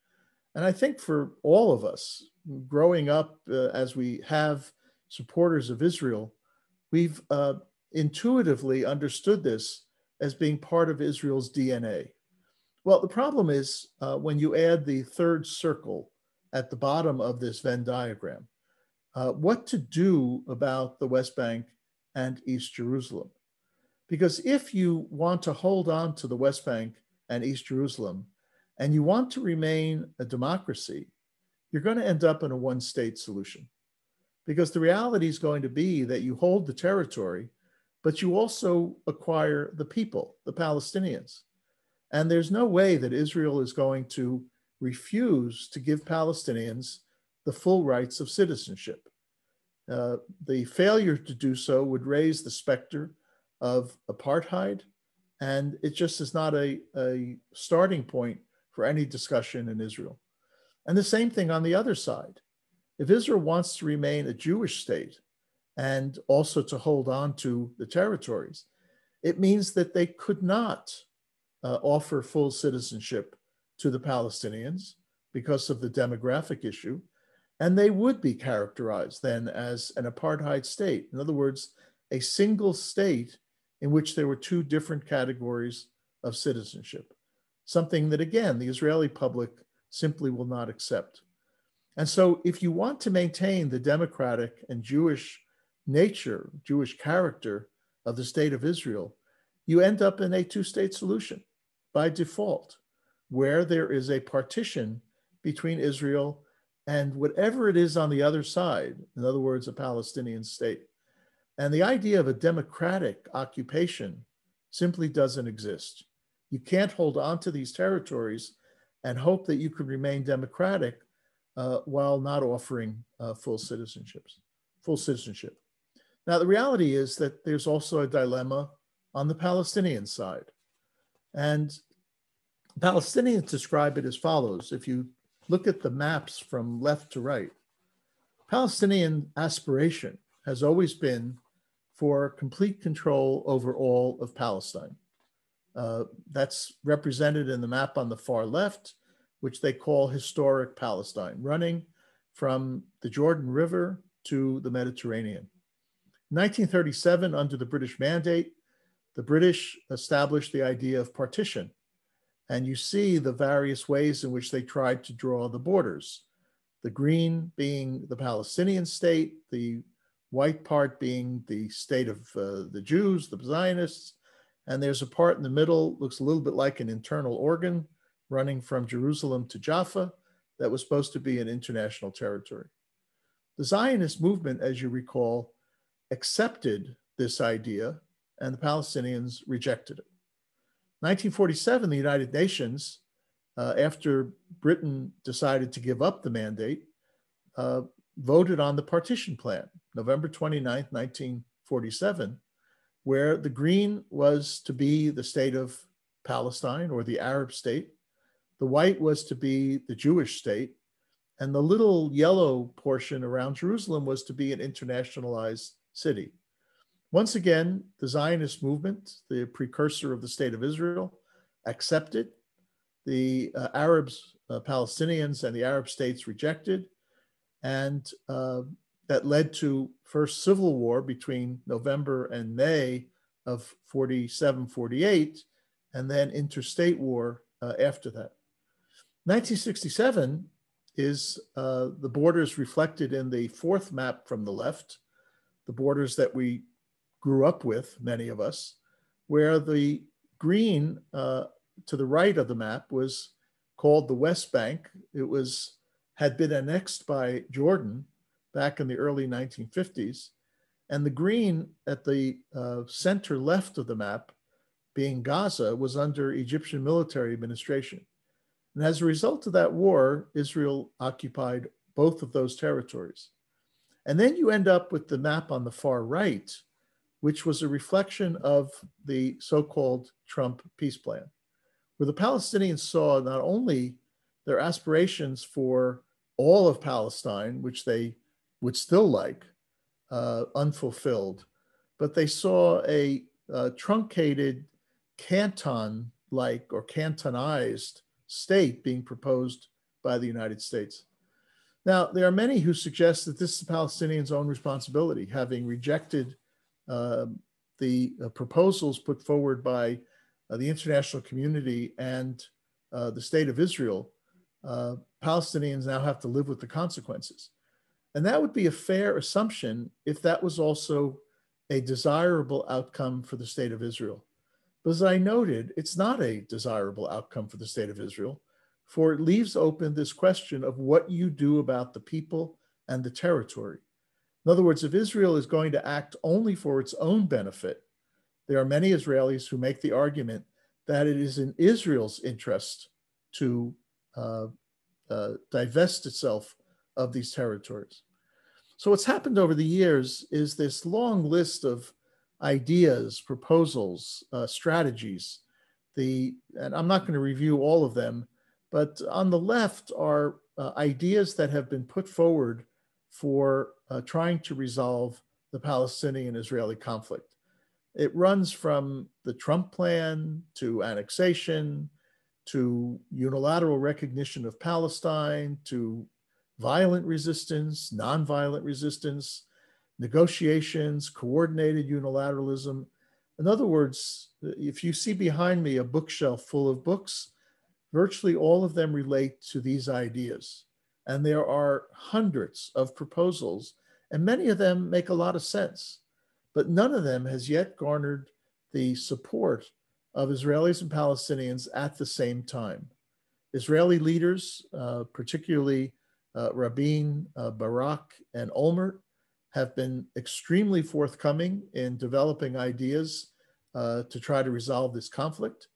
And I think for all of us, growing up uh, as we have supporters of Israel, we've uh, intuitively understood this as being part of Israel's DNA. Well, the problem is uh, when you add the third circle at the bottom of this Venn diagram, uh, what to do about the West Bank and East Jerusalem. Because if you want to hold on to the West Bank and East Jerusalem, and you want to remain a democracy, you're going to end up in a one state solution. Because the reality is going to be that you hold the territory, but you also acquire the people, the Palestinians. And there's no way that Israel is going to refuse to give Palestinians the full rights of citizenship. Uh, the failure to do so would raise the specter of apartheid, and it just is not a, a starting point for any discussion in Israel. And the same thing on the other side. If Israel wants to remain a Jewish state and also to hold on to the territories, it means that they could not uh, offer full citizenship to the Palestinians because of the demographic issue. And they would be characterized then as an apartheid state. In other words, a single state in which there were two different categories of citizenship, something that, again, the Israeli public simply will not accept. And so, if you want to maintain the democratic and Jewish nature, Jewish character of the state of Israel, you end up in a two state solution by default, where there is a partition between Israel and whatever it is on the other side, in other words, a Palestinian state. And the idea of a democratic occupation simply doesn't exist. You can't hold on to these territories and hope that you can remain democratic uh, while not offering uh, full citizenships, full citizenship. Now, the reality is that there's also a dilemma on the Palestinian side. And Palestinians describe it as follows. If you look at the maps from left to right, Palestinian aspiration has always been for complete control over all of Palestine. Uh, that's represented in the map on the far left, which they call historic Palestine, running from the Jordan River to the Mediterranean. In 1937, under the British Mandate, the British established the idea of partition. And you see the various ways in which they tried to draw the borders. The green being the Palestinian state, the white part being the state of uh, the Jews, the Zionists, and there's a part in the middle, looks a little bit like an internal organ running from Jerusalem to Jaffa that was supposed to be an international territory. The Zionist movement, as you recall, accepted this idea and the Palestinians rejected it. 1947, the United Nations, uh, after Britain decided to give up the mandate, uh, voted on the partition plan, November 29, 1947, where the green was to be the state of Palestine or the Arab state, the white was to be the Jewish state, and the little yellow portion around Jerusalem was to be an internationalized city. Once again, the Zionist movement, the precursor of the state of Israel, accepted. The uh, Arabs, uh, Palestinians, and the Arab states rejected. And uh, that led to first civil war between November and May of 47, 48, and then interstate war uh, after that. 1967 is uh, the borders reflected in the fourth map from the left, the borders that we grew up with, many of us, where the green uh, to the right of the map was called the West Bank. It was had been annexed by Jordan back in the early 1950s. And the green at the uh, center left of the map, being Gaza, was under Egyptian military administration. And as a result of that war, Israel occupied both of those territories. And then you end up with the map on the far right, which was a reflection of the so called Trump peace plan, where the Palestinians saw not only their aspirations for all of Palestine, which they would still like, uh, unfulfilled, but they saw a, a truncated canton like or cantonized state being proposed by the United States. Now, there are many who suggest that this is the Palestinians' own responsibility, having rejected uh, the uh, proposals put forward by uh, the international community and uh, the state of Israel. Uh, Palestinians now have to live with the consequences. And that would be a fair assumption if that was also a desirable outcome for the state of Israel. But as I noted, it's not a desirable outcome for the state of Israel for it leaves open this question of what you do about the people and the territory. In other words, if Israel is going to act only for its own benefit, there are many Israelis who make the argument that it is in Israel's interest to uh, uh, divest itself of these territories. So, what's happened over the years is this long list of ideas, proposals, uh, strategies. The and I'm not going to review all of them, but on the left are uh, ideas that have been put forward for uh, trying to resolve the Palestinian Israeli conflict. It runs from the Trump plan to annexation to unilateral recognition of Palestine to violent resistance, nonviolent resistance, negotiations, coordinated unilateralism. In other words, if you see behind me a bookshelf full of books, Virtually all of them relate to these ideas. And there are hundreds of proposals, and many of them make a lot of sense. But none of them has yet garnered the support of Israelis and Palestinians at the same time. Israeli leaders, uh, particularly uh, Rabin, uh, Barak, and Olmert, have been extremely forthcoming in developing ideas uh, to try to resolve this conflict.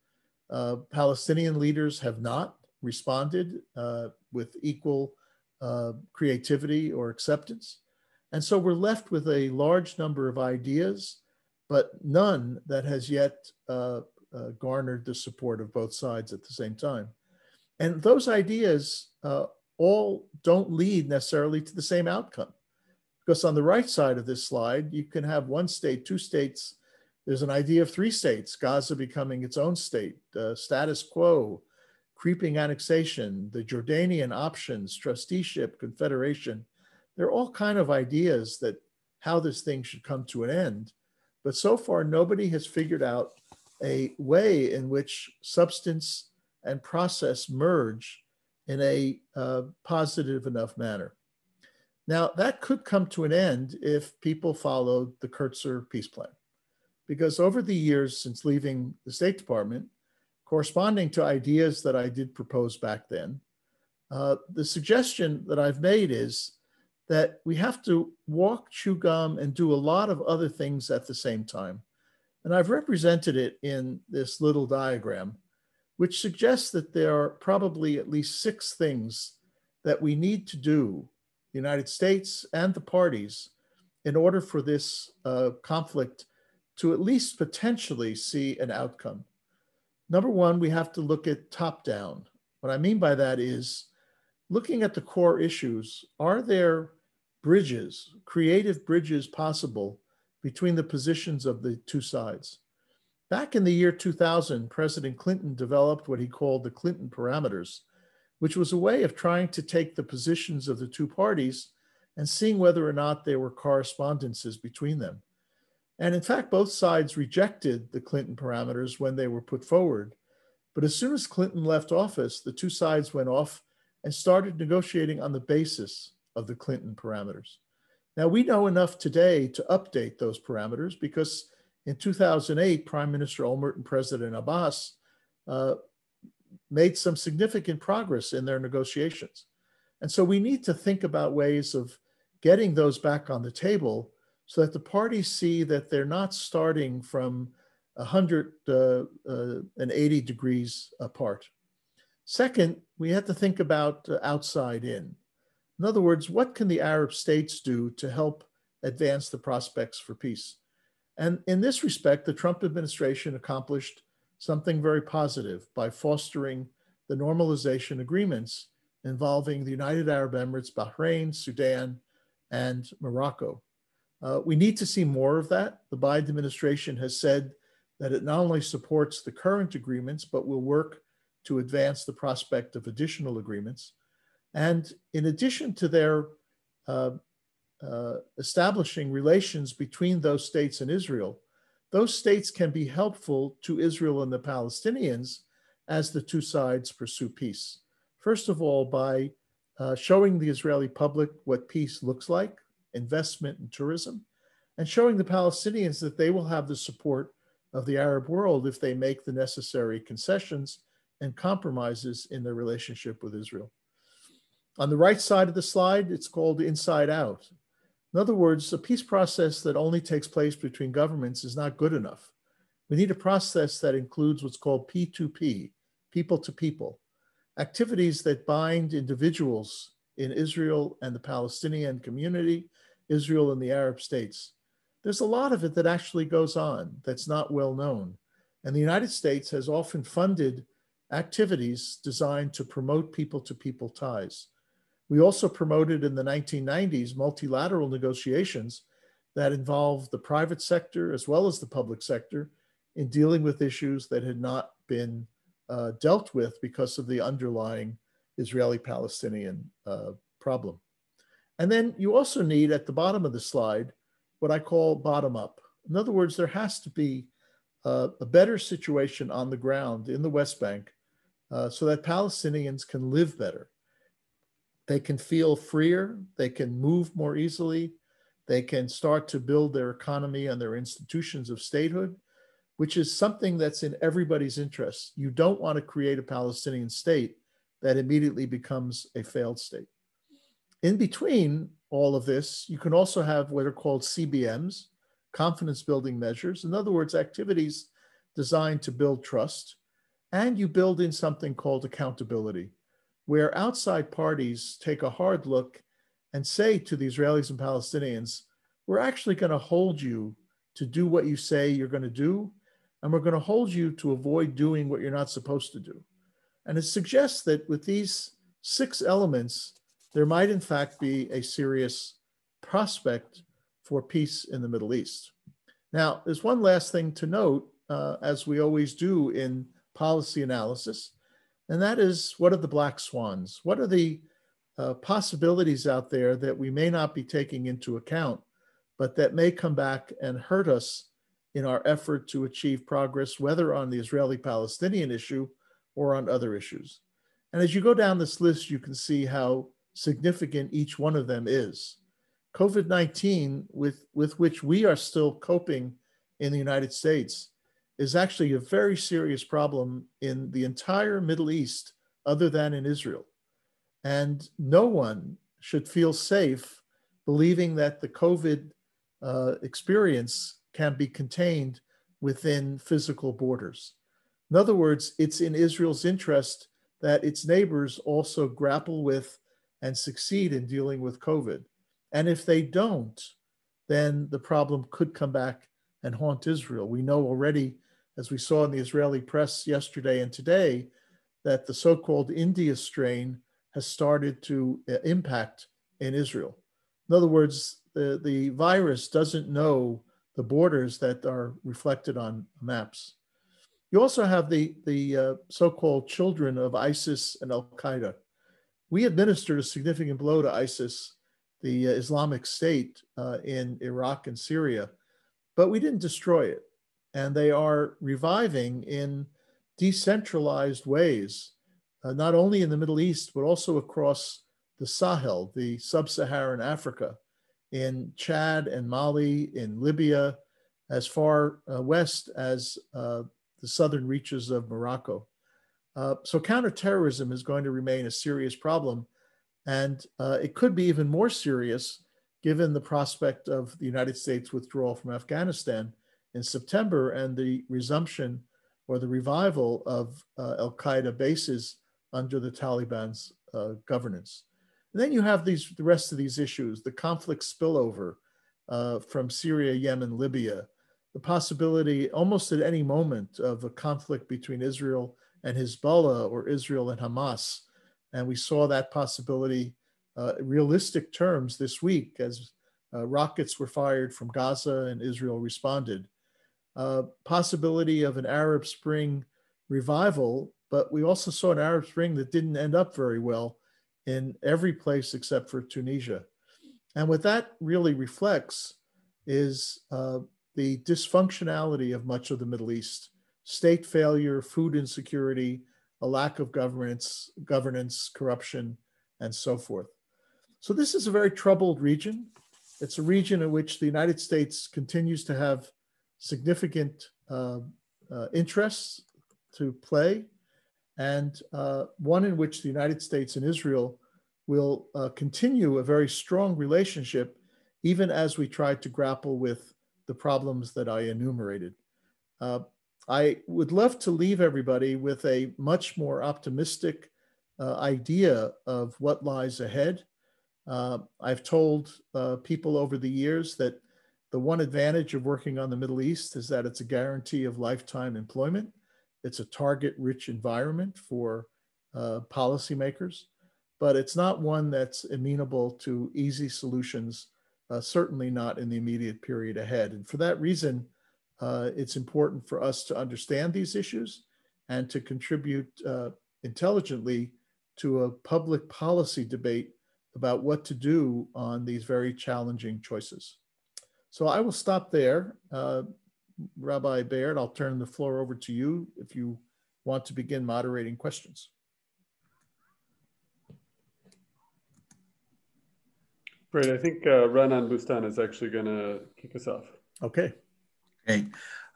Uh, Palestinian leaders have not responded uh, with equal uh, creativity or acceptance. And so we're left with a large number of ideas, but none that has yet uh, uh, garnered the support of both sides at the same time. And those ideas uh, all don't lead necessarily to the same outcome. Because on the right side of this slide, you can have one state, two states there's an idea of three states, Gaza becoming its own state, status quo, creeping annexation, the Jordanian options, trusteeship, confederation. There are all kind of ideas that how this thing should come to an end. But so far, nobody has figured out a way in which substance and process merge in a uh, positive enough manner. Now, that could come to an end if people followed the Kurtzer peace plan because over the years since leaving the State Department, corresponding to ideas that I did propose back then, uh, the suggestion that I've made is that we have to walk, chew gum, and do a lot of other things at the same time. And I've represented it in this little diagram, which suggests that there are probably at least six things that we need to do, the United States and the parties, in order for this uh, conflict to at least potentially see an outcome. Number one, we have to look at top down. What I mean by that is looking at the core issues. Are there bridges, creative bridges possible between the positions of the two sides? Back in the year 2000, President Clinton developed what he called the Clinton parameters, which was a way of trying to take the positions of the two parties and seeing whether or not there were correspondences between them. And in fact, both sides rejected the Clinton parameters when they were put forward. But as soon as Clinton left office, the two sides went off and started negotiating on the basis of the Clinton parameters. Now, we know enough today to update those parameters because in 2008, Prime Minister Olmert and President Abbas uh, made some significant progress in their negotiations. And so we need to think about ways of getting those back on the table so that the parties see that they're not starting from 180 uh, uh, degrees apart. Second, we have to think about uh, outside in. In other words, what can the Arab states do to help advance the prospects for peace? And in this respect, the Trump administration accomplished something very positive by fostering the normalization agreements involving the United Arab Emirates, Bahrain, Sudan, and Morocco. Uh, we need to see more of that. The Biden administration has said that it not only supports the current agreements, but will work to advance the prospect of additional agreements. And in addition to their uh, uh, establishing relations between those states and Israel, those states can be helpful to Israel and the Palestinians as the two sides pursue peace. First of all, by uh, showing the Israeli public what peace looks like, investment in tourism, and showing the Palestinians that they will have the support of the Arab world if they make the necessary concessions and compromises in their relationship with Israel. On the right side of the slide, it's called inside out. In other words, a peace process that only takes place between governments is not good enough. We need a process that includes what's called P2P, people to people, activities that bind individuals in Israel and the Palestinian community, Israel and the Arab states. There's a lot of it that actually goes on that's not well known. And the United States has often funded activities designed to promote people to people ties. We also promoted in the 1990s multilateral negotiations that involved the private sector as well as the public sector in dealing with issues that had not been uh, dealt with because of the underlying Israeli Palestinian uh, problem. And then you also need at the bottom of the slide what I call bottom up. In other words, there has to be a better situation on the ground in the West Bank uh, so that Palestinians can live better. They can feel freer, they can move more easily, they can start to build their economy and their institutions of statehood, which is something that's in everybody's interest. You don't want to create a Palestinian state that immediately becomes a failed state. In between all of this, you can also have what are called CBMs, confidence building measures. In other words, activities designed to build trust. And you build in something called accountability, where outside parties take a hard look and say to the Israelis and Palestinians, we're actually going to hold you to do what you say you're going to do and we're going to hold you to avoid doing what you're not supposed to do. And it suggests that with these six elements, there might in fact be a serious prospect for peace in the Middle East. Now, there's one last thing to note, uh, as we always do in policy analysis, and that is what are the black swans? What are the uh, possibilities out there that we may not be taking into account, but that may come back and hurt us in our effort to achieve progress, whether on the Israeli Palestinian issue or on other issues. And as you go down this list, you can see how significant each one of them is. COVID 19, with, with which we are still coping in the United States, is actually a very serious problem in the entire Middle East, other than in Israel. And no one should feel safe believing that the COVID uh, experience can be contained within physical borders. In other words, it's in Israel's interest that its neighbors also grapple with and succeed in dealing with COVID. And if they don't, then the problem could come back and haunt Israel. We know already, as we saw in the Israeli press yesterday and today, that the so called India strain has started to uh, impact in Israel. In other words, the, the virus doesn't know the borders that are reflected on maps. You also have the, the uh, so-called children of ISIS and Al-Qaeda. We administered a significant blow to ISIS, the uh, Islamic State uh, in Iraq and Syria, but we didn't destroy it. And they are reviving in decentralized ways, uh, not only in the Middle East, but also across the Sahel, the sub-Saharan Africa, in Chad and Mali, in Libya, as far uh, west as uh, the southern reaches of Morocco. Uh, so counterterrorism is going to remain a serious problem. And uh, it could be even more serious given the prospect of the United States withdrawal from Afghanistan in September and the resumption or the revival of uh, Al Qaeda bases under the Taliban's uh, governance. And then you have these the rest of these issues, the conflict spillover uh, from Syria, Yemen, Libya, the possibility almost at any moment of a conflict between Israel and Hezbollah or Israel and Hamas. And we saw that possibility uh, realistic terms this week as uh, rockets were fired from Gaza and Israel responded. Uh, possibility of an Arab Spring revival, but we also saw an Arab Spring that didn't end up very well in every place except for Tunisia. And what that really reflects is uh, the dysfunctionality of much of the Middle East, state failure, food insecurity, a lack of governance, governance, corruption, and so forth. So this is a very troubled region. It's a region in which the United States continues to have significant uh, uh, interests to play, and uh, one in which the United States and Israel will uh, continue a very strong relationship, even as we try to grapple with the problems that I enumerated. I would love to leave everybody with a much more optimistic uh, idea of what lies ahead. Uh, I've told uh, people over the years that the one advantage of working on the Middle East is that it's a guarantee of lifetime employment. It's a target rich environment for uh, policymakers, but it's not one that's amenable to easy solutions uh, certainly not in the immediate period ahead. And for that reason, uh, it's important for us to understand these issues and to contribute uh, intelligently to a public policy debate about what to do on these very challenging choices. So I will stop there. Uh, Rabbi Baird, I'll turn the floor over to you if you want to begin moderating questions. Great. I think uh, Raanan Bustan is actually going to kick us off. Okay. Great.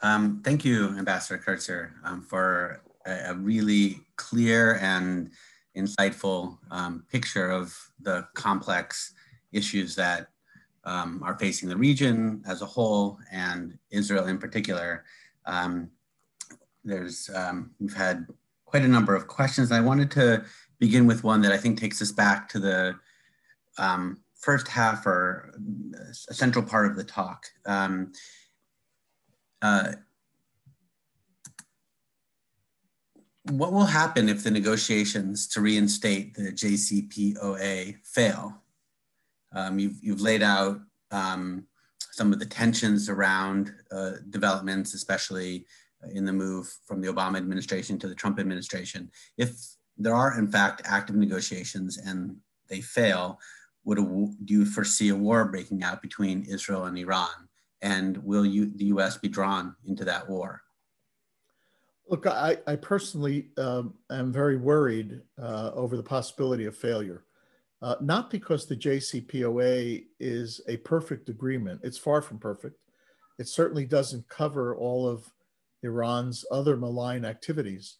Um, thank you, Ambassador Kurtzer, um, for a, a, really clear and insightful um, picture of the complex issues that um, are facing the region as a whole and Israel in particular. Um, there's um, we've had quite a number of questions. I wanted to begin with one that I think takes us back to the first half or a central part of the talk. Uh, what will happen if the negotiations to reinstate the JCPOA fail? Um, you've, you've laid out um, some of the tensions around uh, developments, especially in the move from the Obama administration to the Trump administration. If there are, in fact, active negotiations and they fail, would a, do you foresee a war breaking out between Israel and Iran? And will you, the US be drawn into that war? Look, I, I personally um, am very worried uh, over the possibility of failure. Uh, not because the JCPOA is a perfect agreement, it's far from perfect. It certainly doesn't cover all of Iran's other malign activities.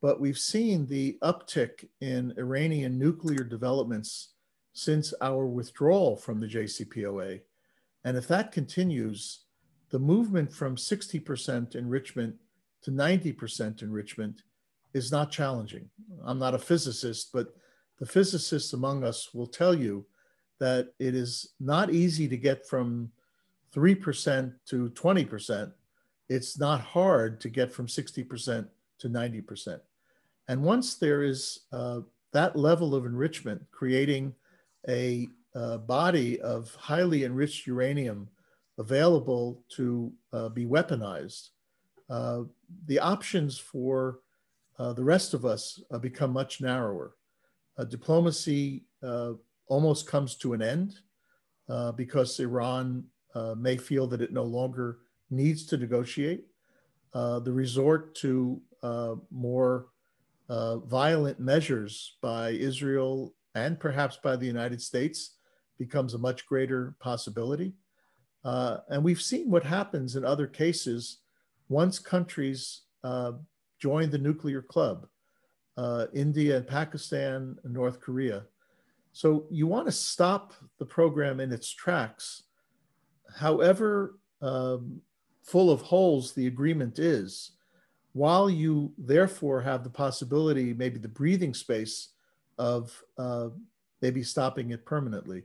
But we've seen the uptick in Iranian nuclear developments since our withdrawal from the JCPOA. And if that continues, the movement from 60% enrichment to 90% enrichment is not challenging. I'm not a physicist, but the physicists among us will tell you that it is not easy to get from 3% to 20%. It's not hard to get from 60% to 90%. And once there is uh, that level of enrichment, creating a, a body of highly enriched uranium available to uh, be weaponized, uh, the options for uh, the rest of us uh, become much narrower. Uh, diplomacy uh, almost comes to an end because Iran may feel that it no longer needs to negotiate. the resort to more violent measures by Israel and perhaps by the United States becomes a much greater possibility. Uh, and we've seen what happens in other cases once countries uh, join the nuclear club, uh, India and Pakistan and North Korea. So you want to stop the program in its tracks. However um, full of holes the agreement is, while you therefore have the possibility, maybe the breathing space of uh, maybe stopping it permanently.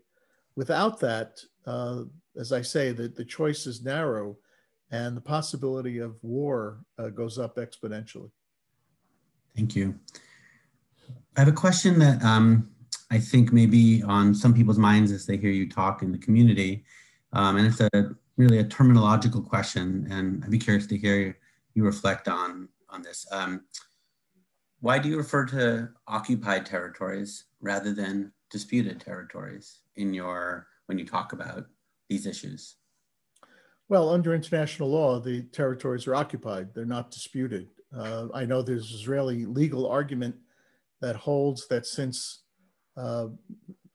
Without that, uh, as I say, the, the choice is narrow and the possibility of war uh, goes up exponentially. Thank you. I have a question that um, I think maybe on some people's minds as they hear you talk in the community. Um, and it's a really a terminological question, and I'd be curious to hear you reflect on, on this. Um, why do you refer to occupied territories rather than disputed territories in your when you talk about these issues? Well, under international law, the territories are occupied; they're not disputed. Uh, I know there's Israeli legal argument that holds that since uh,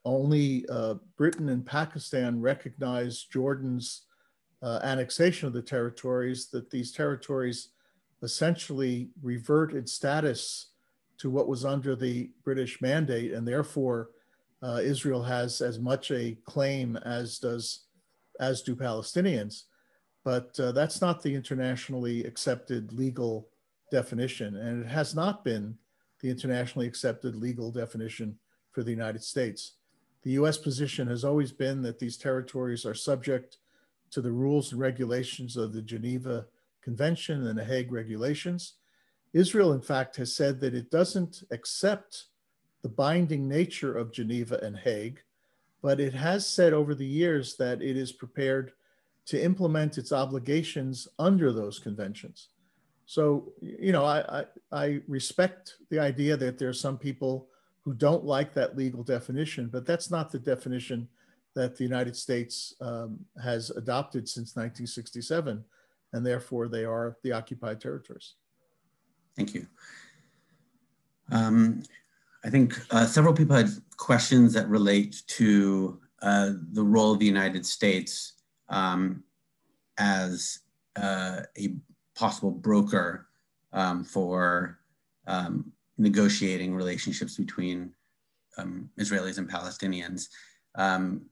only uh, Britain and Pakistan recognize Jordan's uh, annexation of the territories, that these territories essentially revert reverted status to what was under the British mandate, and therefore uh, Israel has as much a claim as does as do Palestinians. But uh, that's not the internationally accepted legal definition, and it has not been the internationally accepted legal definition for the United States. The US position has always been that these territories are subject to the rules and regulations of the Geneva Convention and the Hague regulations. Israel, in fact, has said that it doesn't accept the binding nature of Geneva and Hague, but it has said over the years that it is prepared to implement its obligations under those conventions. So, you know, I, I, I respect the idea that there are some people who don't like that legal definition, but that's not the definition that the United States um, has adopted since 1967, and therefore they are the occupied territories. Thank you. Um, I think uh, several people had questions that relate to uh, the role of the United States um, as uh, a possible broker um, for um, negotiating relationships between um, Israelis and Palestinians. Um,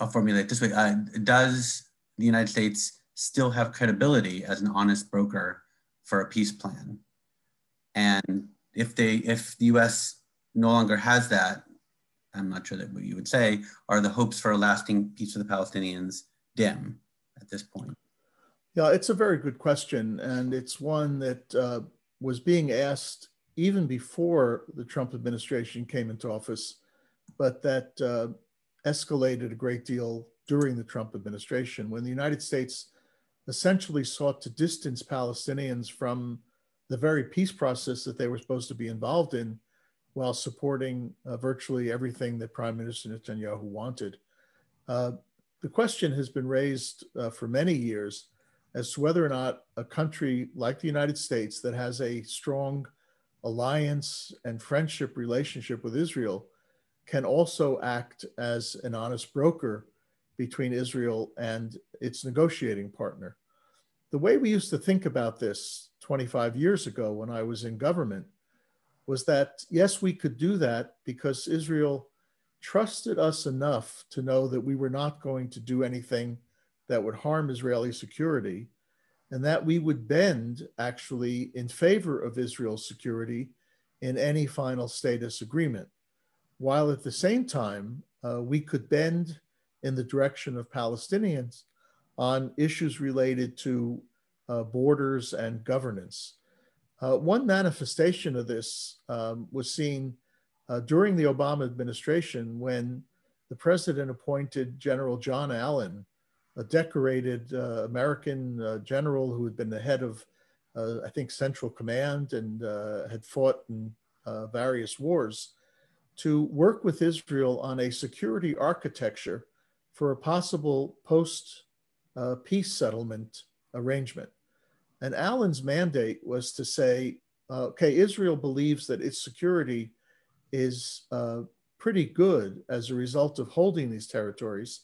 I'll formulate this way. Uh, does the United States still have credibility as an honest broker for a peace plan? And if they, if the US no longer has that, I'm not sure that what you would say, are the hopes for a lasting peace for the Palestinians dim at this point? Yeah, it's a very good question. And it's one that uh, was being asked even before the Trump administration came into office, but that uh, escalated a great deal during the Trump administration when the United States essentially sought to distance Palestinians from the very peace process that they were supposed to be involved in while supporting uh, virtually everything that Prime Minister Netanyahu wanted. Uh, the question has been raised uh, for many years as to whether or not a country like the United States that has a strong alliance and friendship relationship with Israel can also act as an honest broker between Israel and its negotiating partner. The way we used to think about this 25 years ago when I was in government was that, yes, we could do that because Israel trusted us enough to know that we were not going to do anything that would harm Israeli security and that we would bend actually in favor of Israel's security in any final status agreement, while at the same time, uh, we could bend in the direction of Palestinians on issues related to uh, borders and governance. Uh, one manifestation of this um, was seen uh, during the Obama administration when the president appointed General John Allen a decorated uh, American uh, general who had been the head of, uh, I think, Central Command and had fought in various wars, to work with Israel on a security architecture for a possible post peace settlement arrangement. And Allen's mandate was to say, uh, okay, Israel believes that its security is uh, pretty good as a result of holding these territories.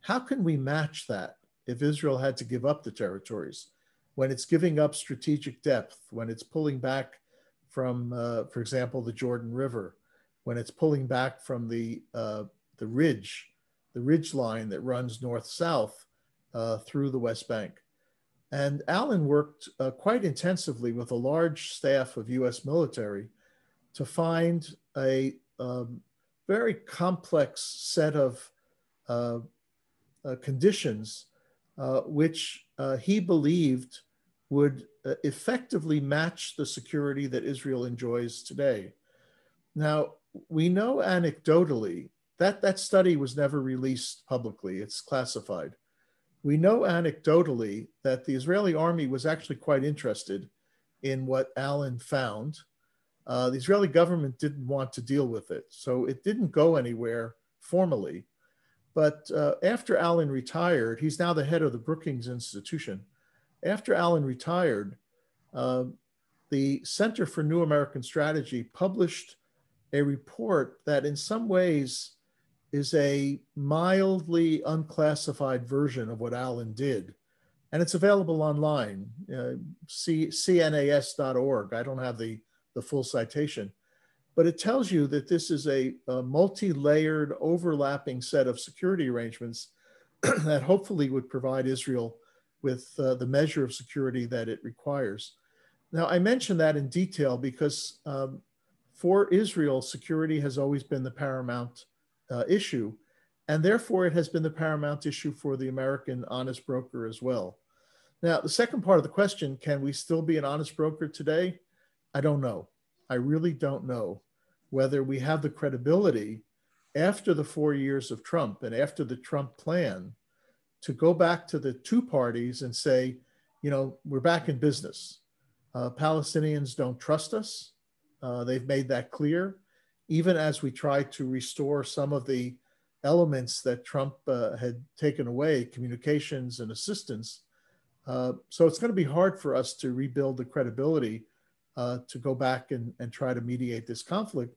How can we match that if Israel had to give up the territories when it's giving up strategic depth, when it's pulling back from, uh, for example, the Jordan River, when it's pulling back from the, uh, the ridge, the ridge line that runs north-south uh, through the West Bank. And Allen worked uh, quite intensively with a large staff of US military to find a um, very complex set of uh, uh, conditions uh, which he believed would effectively match the security that Israel enjoys today. Now, we know anecdotally that that study was never released publicly, it's classified. We know anecdotally that the Israeli army was actually quite interested in what Allen found. Uh, the Israeli government didn't want to deal with it, so it didn't go anywhere formally. But uh, after Allen retired, he's now the head of the Brookings Institution. After Allen retired, uh, the Center for New American Strategy published a report that, in some ways, is a mildly unclassified version of what Allen did. And it's available online, uh, C- cnas.org. I don't have the, the full citation, but it tells you that this is a, a multi layered, overlapping set of security arrangements that hopefully would provide Israel with uh, the measure of security that it requires. Now, I mention that in detail because um, for Israel, security has always been the paramount uh, issue. And therefore, it has been the paramount issue for the American honest broker as well. Now, the second part of the question can we still be an honest broker today? I don't know. I really don't know whether we have the credibility after the four years of Trump and after the Trump plan to go back to the two parties and say, you know, we're back in business. Uh, Palestinians don't trust us. Uh, they've made that clear even as we try to restore some of the elements that Trump uh, had taken away, communications and assistance. Uh, so it's going to be hard for us to rebuild the credibility uh, to go back and, and try to mediate this conflict,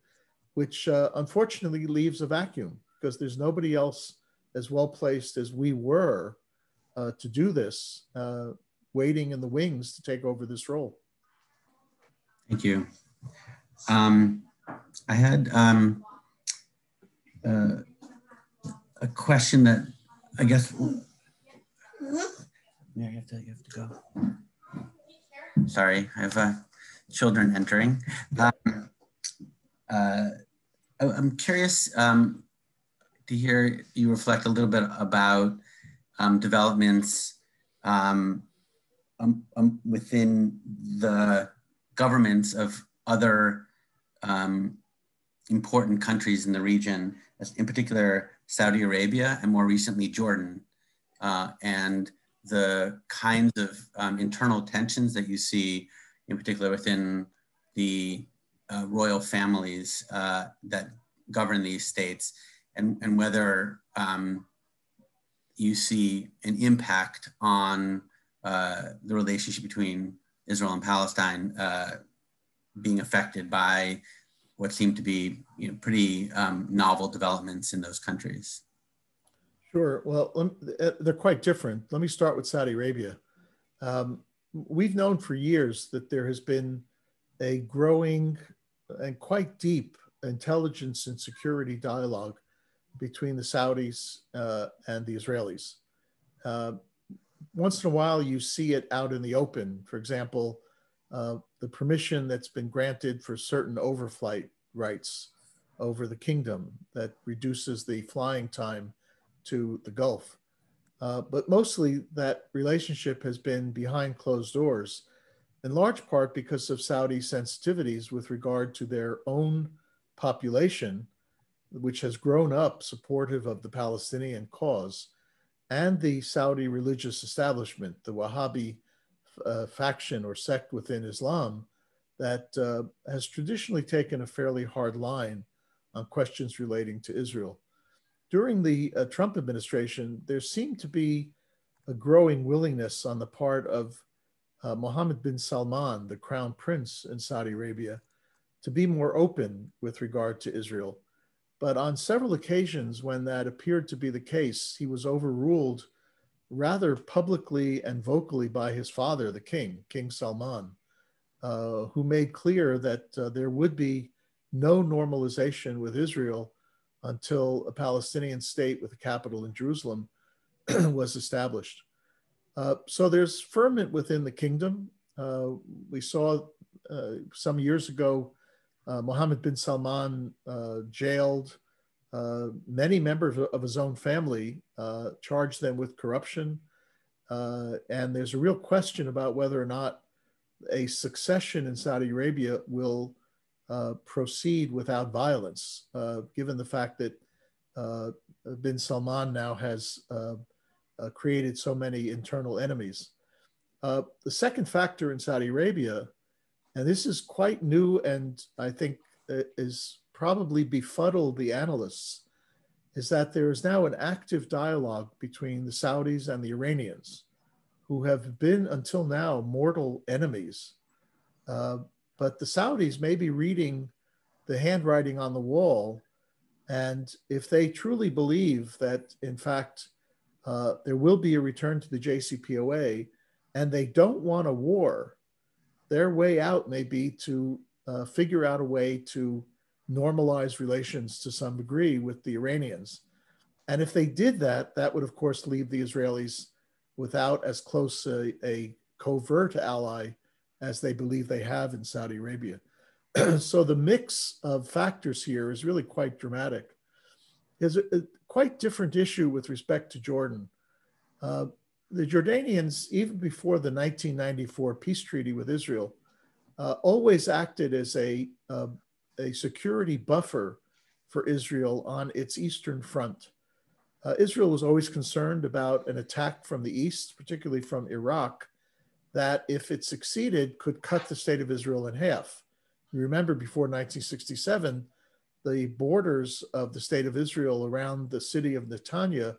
which uh, unfortunately leaves a vacuum because there's nobody else as well placed as we were uh, to do this, uh, waiting in the wings to take over this role. Thank you. Um, I had um, uh, a question that I guess. Yeah, you have to. You have to go. Sorry, I have uh, children entering. Um, uh, I'm curious um, to hear you reflect a little bit about um, developments um, um, um, within the governments of other um, important countries in the region, in particular Saudi Arabia and more recently Jordan, uh, and the kinds of um, internal tensions that you see, in particular within the uh, royal families uh, that govern these states, and, and whether um, you see an impact on uh, the relationship between Israel and Palestine uh, being affected by what seem to be you know, pretty um, novel developments in those countries? Sure. Well, uh, they're quite different. Let me start with Saudi Arabia. Um, we've known for years that there has been a growing and quite deep intelligence and security dialogue between the Saudis uh, and the Israelis. Uh, once in a while, you see it out in the open. For example, uh, the permission that's been granted for certain overflight rights over the kingdom that reduces the flying time to the Gulf. Uh, but mostly that relationship has been behind closed doors, in large part because of Saudi sensitivities with regard to their own population, which has grown up supportive of the Palestinian cause, and the Saudi religious establishment, the Wahhabi uh, faction or sect within Islam that uh, has traditionally taken a fairly hard line on questions relating to Israel. During the uh, Trump administration, there seemed to be a growing willingness on the part of uh, Mohammed bin Salman, the crown prince in Saudi Arabia, to be more open with regard to Israel. But on several occasions, when that appeared to be the case, he was overruled rather publicly and vocally by his father, the king, King Salman, uh, who made clear that uh, there would be no normalization with Israel until a Palestinian state with a capital in Jerusalem was established. Uh, so there's ferment within the kingdom. Uh, we saw uh, some years ago uh, Mohammed bin Salman jailed uh, many members of his own family, charged them with corruption. and there's a real question about whether or not a succession in Saudi Arabia will uh, proceed without violence, uh, given the fact that uh, bin Salman now has uh, uh, created so many internal enemies. Uh, the second factor in Saudi Arabia, and this is quite new and I think is probably befuddled the analysts, is that there is now an active dialogue between the Saudis and the Iranians, who have been until now mortal enemies. Uh, but the Saudis may be reading the handwriting on the wall. And if they truly believe that, in fact, uh, there will be a return to the JCPOA and they don't want a war, their way out may be to uh, figure out a way to normalize relations to some degree with the Iranians. And if they did that, that would, of course, leave the Israelis without as close a, a covert ally as they believe they have in Saudi Arabia. so the mix of factors here is really quite dramatic. There's a, a quite different issue with respect to Jordan. Uh, the Jordanians, even before the 1994 peace treaty with Israel, uh, always acted as a, uh, a security buffer for Israel on its eastern front. Uh, Israel was always concerned about an attack from the east, particularly from Iraq, that, if it succeeded, could cut the state of Israel in half. You remember before 1967, the borders of the state of Israel around the city of Netanya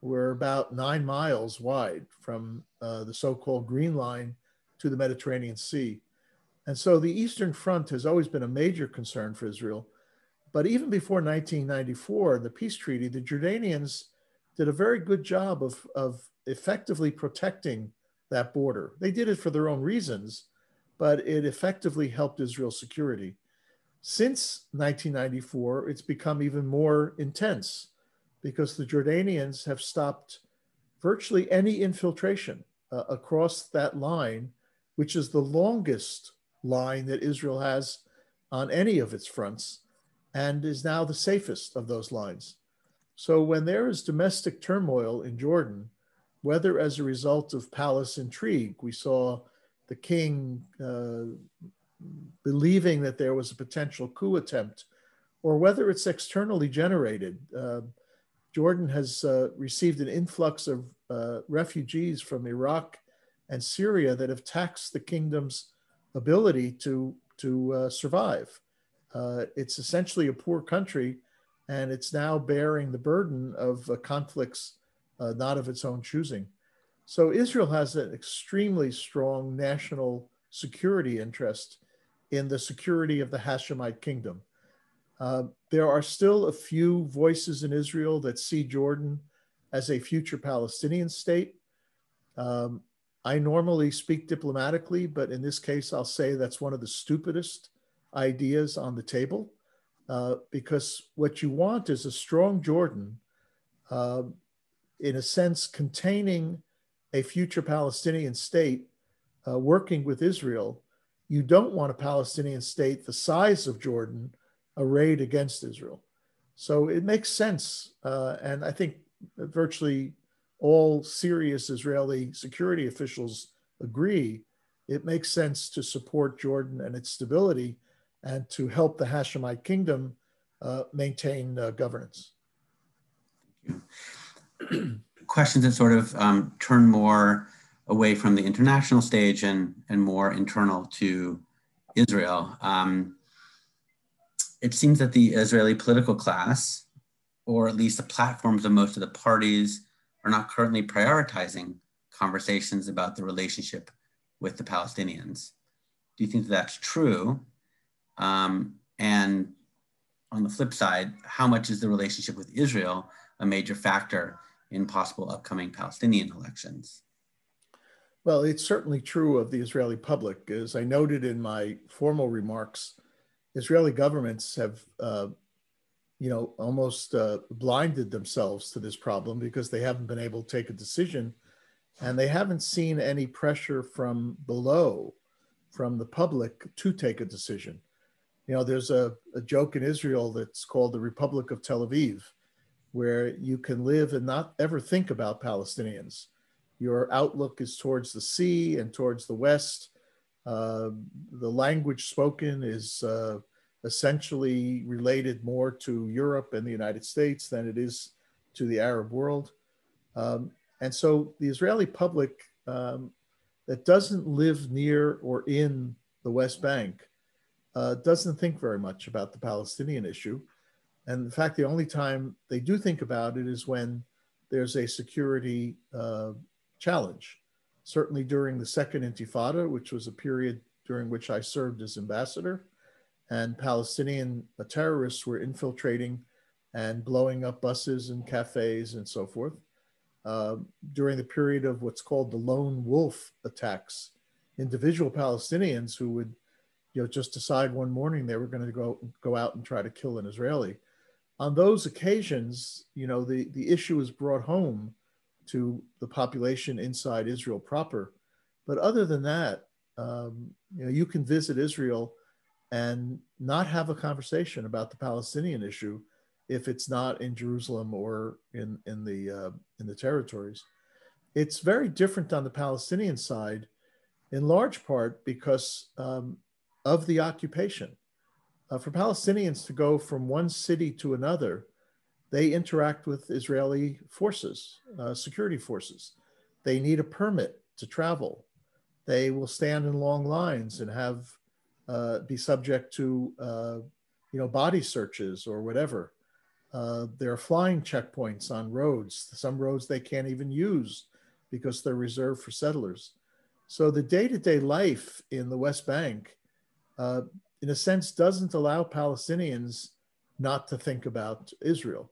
were about nine miles wide from uh, the so called Green Line to the Mediterranean Sea. And so the Eastern Front has always been a major concern for Israel. But even before 1994, the peace treaty, the Jordanians did a very good job of, of effectively protecting that border. They did it for their own reasons, but it effectively helped Israel's security. Since 1994, it's become even more intense because the Jordanians have stopped virtually any infiltration uh, across that line, which is the longest line that Israel has on any of its fronts and is now the safest of those lines. So when there is domestic turmoil in Jordan, whether as a result of palace intrigue, we saw the king uh, believing that there was a potential coup attempt, or whether it's externally generated. Uh, Jordan has uh, received an influx of uh, refugees from Iraq and Syria that have taxed the kingdom's ability to, to uh, survive. Uh, it's essentially a poor country, and it's now bearing the burden of conflicts uh, not of its own choosing. So Israel has an extremely strong national security interest in the security of the Hashemite kingdom. Uh, there are still a few voices in Israel that see Jordan as a future Palestinian state. Um, I normally speak diplomatically, but in this case, I'll say that's one of the stupidest ideas on the table uh, because what you want is a strong Jordan uh, in a sense, containing a future Palestinian state uh, working with Israel, you don't want a Palestinian state the size of Jordan arrayed against Israel. So it makes sense. Uh, and I think virtually all serious Israeli security officials agree it makes sense to support Jordan and its stability and to help the Hashemite kingdom uh, maintain uh, governance questions that sort of um, turn more away from the international stage and, and more internal to Israel. Um, it seems that the Israeli political class, or at least the platforms of most of the parties, are not currently prioritizing conversations about the relationship with the Palestinians. Do you think that that's true? Um, and on the flip side, how much is the relationship with Israel a major factor in possible upcoming Palestinian elections? Well, it's certainly true of the Israeli public. As I noted in my formal remarks, Israeli governments have, uh, you know, almost uh, blinded themselves to this problem because they haven't been able to take a decision, and they haven't seen any pressure from below, from the public, to take a decision. You know, there's a, a joke in Israel that's called the Republic of Tel Aviv, where you can live and not ever think about Palestinians. Your outlook is towards the sea and towards the west uh, the language spoken is uh, essentially related more to Europe and the United States than it is to the Arab world. Um, and so the Israeli public um, that doesn't live near or in the West Bank uh, doesn't think very much about the Palestinian issue. And in fact, the only time they do think about it is when there's a security uh, challenge certainly during the Second Intifada, which was a period during which I served as ambassador, and Palestinian terrorists were infiltrating and blowing up buses and cafes and so forth. Uh, during the period of what's called the lone wolf attacks, individual Palestinians who would, you know, just decide one morning they were going to go go out and try to kill an Israeli. On those occasions, you know, the the issue is brought home to the population inside Israel proper. But other than that, um, you know, you can visit Israel and not have a conversation about the Palestinian issue if it's not in Jerusalem or in in the uh, in the territories. It's very different on the Palestinian side, in large part because um, of the occupation. Uh, for Palestinians to go from one city to another they interact with Israeli forces, uh, security forces. They need a permit to travel. They will stand in long lines and have uh, be subject to uh, you know body searches or whatever. Uh, there are flying checkpoints on roads. Some roads they can't even use because they're reserved for settlers. So the day-to-day life in the West Bank, uh, in a sense, doesn't allow Palestinians not to think about Israel.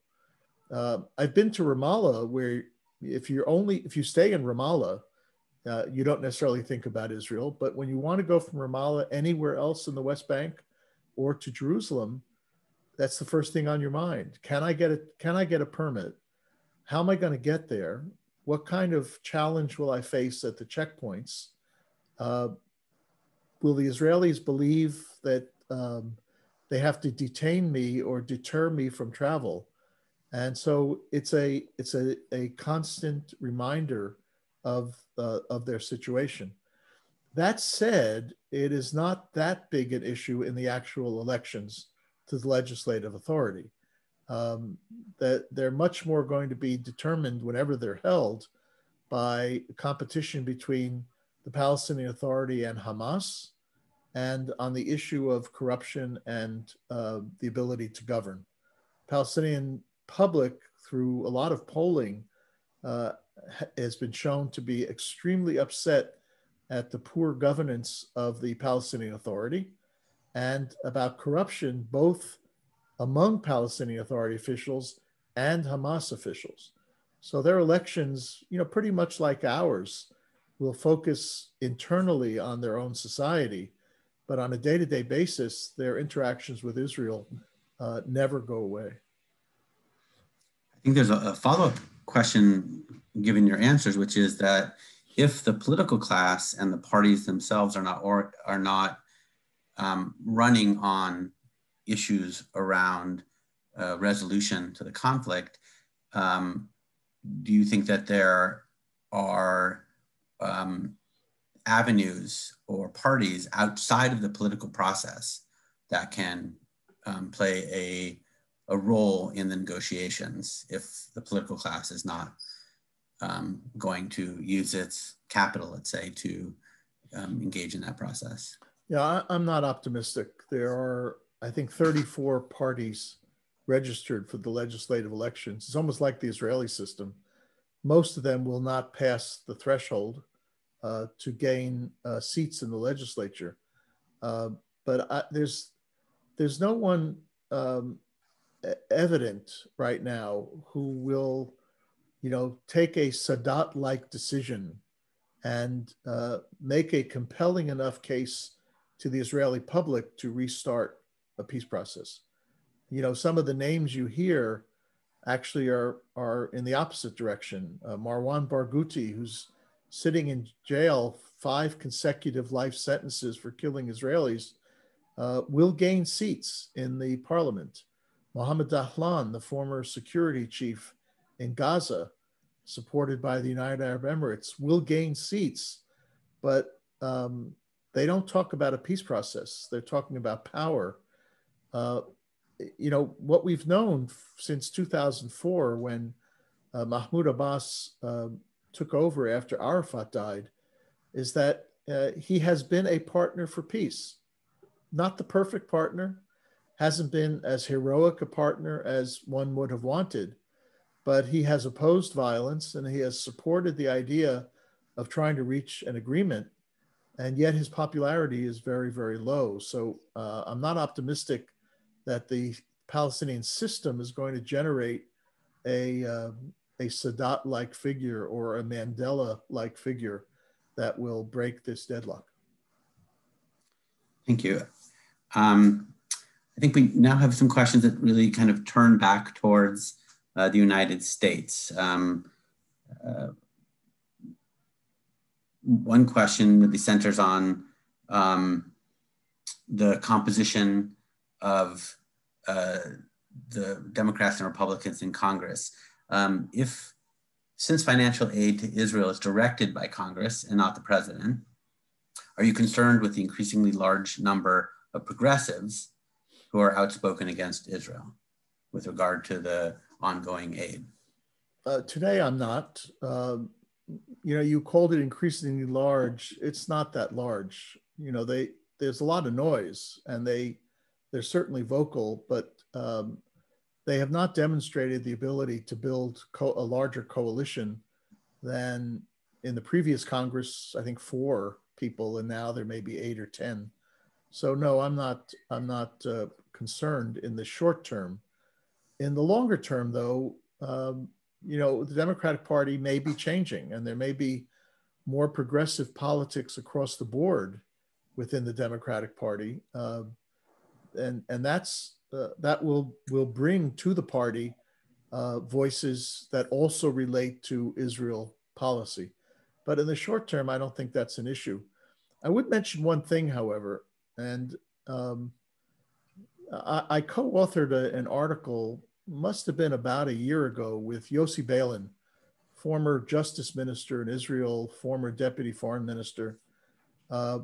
Uh, I've been to Ramallah, where if you're only if you stay in Ramallah, uh, you don't necessarily think about Israel. But when you want to go from Ramallah anywhere else in the West Bank or to Jerusalem, that's the first thing on your mind. Can I get a Can I get a permit? How am I going to get there? What kind of challenge will I face at the checkpoints? Uh, will the Israelis believe that um, they have to detain me or deter me from travel? and so it's a it's a, a constant reminder of uh, of their situation. That said it is not that big an issue in the actual elections to the legislative authority. Um, that they're much more going to be determined whenever they're held by competition between the palestinian authority and hamas and on the issue of corruption and uh, the ability to govern. Palestinian public through a lot of polling uh, has been shown to be extremely upset at the poor governance of the Palestinian Authority and about corruption both among Palestinian Authority officials and Hamas officials. So their elections, you know, pretty much like ours, will focus internally on their own society, but on a day-to-day basis, their interactions with Israel uh, never go away. I think there's a, a follow-up question given your answers, which is that if the political class and the parties themselves are not or are not um, running on issues around uh, resolution to the conflict, um, do you think that there are um, avenues or parties outside of the political process that can um, play a a role in the negotiations if the political class is not um, going to use its capital, let's say, to um, engage in that process. Yeah, I, am not optimistic. There are, I think, 34 parties registered for the legislative elections. It's almost like the Israeli system. Most of them will not pass the threshold uh, to gain uh, seats in the legislature. Uh, but I, there's there's no one um, evident right now who will, you know, take a Sadat-like decision and uh, make a compelling enough case to the Israeli public to restart a peace process. You know, some of the names you hear actually are are in the opposite direction. Uh, Marwan Barghouti, who's sitting in jail five consecutive life sentences for killing Israelis, uh, will gain seats in the parliament. Mohammed Dahlan, the former security chief in Gaza, supported by the United Arab Emirates, will gain seats, but um, they don't talk about a peace process. They're talking about power. Uh, you know, what we've known since 2004 when uh, Mahmoud Abbas uh, took over after Arafat died is that uh, he has been a partner for peace. Not the perfect partner, hasn't been as heroic a partner as one would have wanted, but he has opposed violence and he has supported the idea of trying to reach an agreement. And yet his popularity is very, very low. So uh, I'm not optimistic that the Palestinian system is going to generate a, uh, a Sadat like figure or a Mandela like figure that will break this deadlock. Thank you. Um, I think we now have some questions that really kind of turn back towards the United States. Um, uh, one question really centers on um, the composition of uh, the Democrats and Republicans in Congress. Um, if, since financial aid to Israel is directed by Congress and not the president, are you concerned with the increasingly large number of progressives who are outspoken against Israel with regard to the ongoing aid? Uh, today, I'm not. Uh, you know, you called it increasingly large. It's not that large. You know, they there's a lot of noise, and they they're certainly vocal, but um, they have not demonstrated the ability to build a larger coalition than in the previous Congress. I think four people, and now there may be eight or ten. So no, I'm not. I'm not uh, concerned in the short term. In the longer term, though, um, you know, the Democratic Party may be changing, and there may be more progressive politics across the board within the Democratic Party, uh, and and that's uh, that will will bring to the party uh, voices that also relate to Israel policy. But in the short term, I don't think that's an issue. I would mention one thing, however, and um, I, co-authored an article, must have been about a year ago, with Yossi Beilin, former justice minister in Israel, former deputy foreign minister. Uh,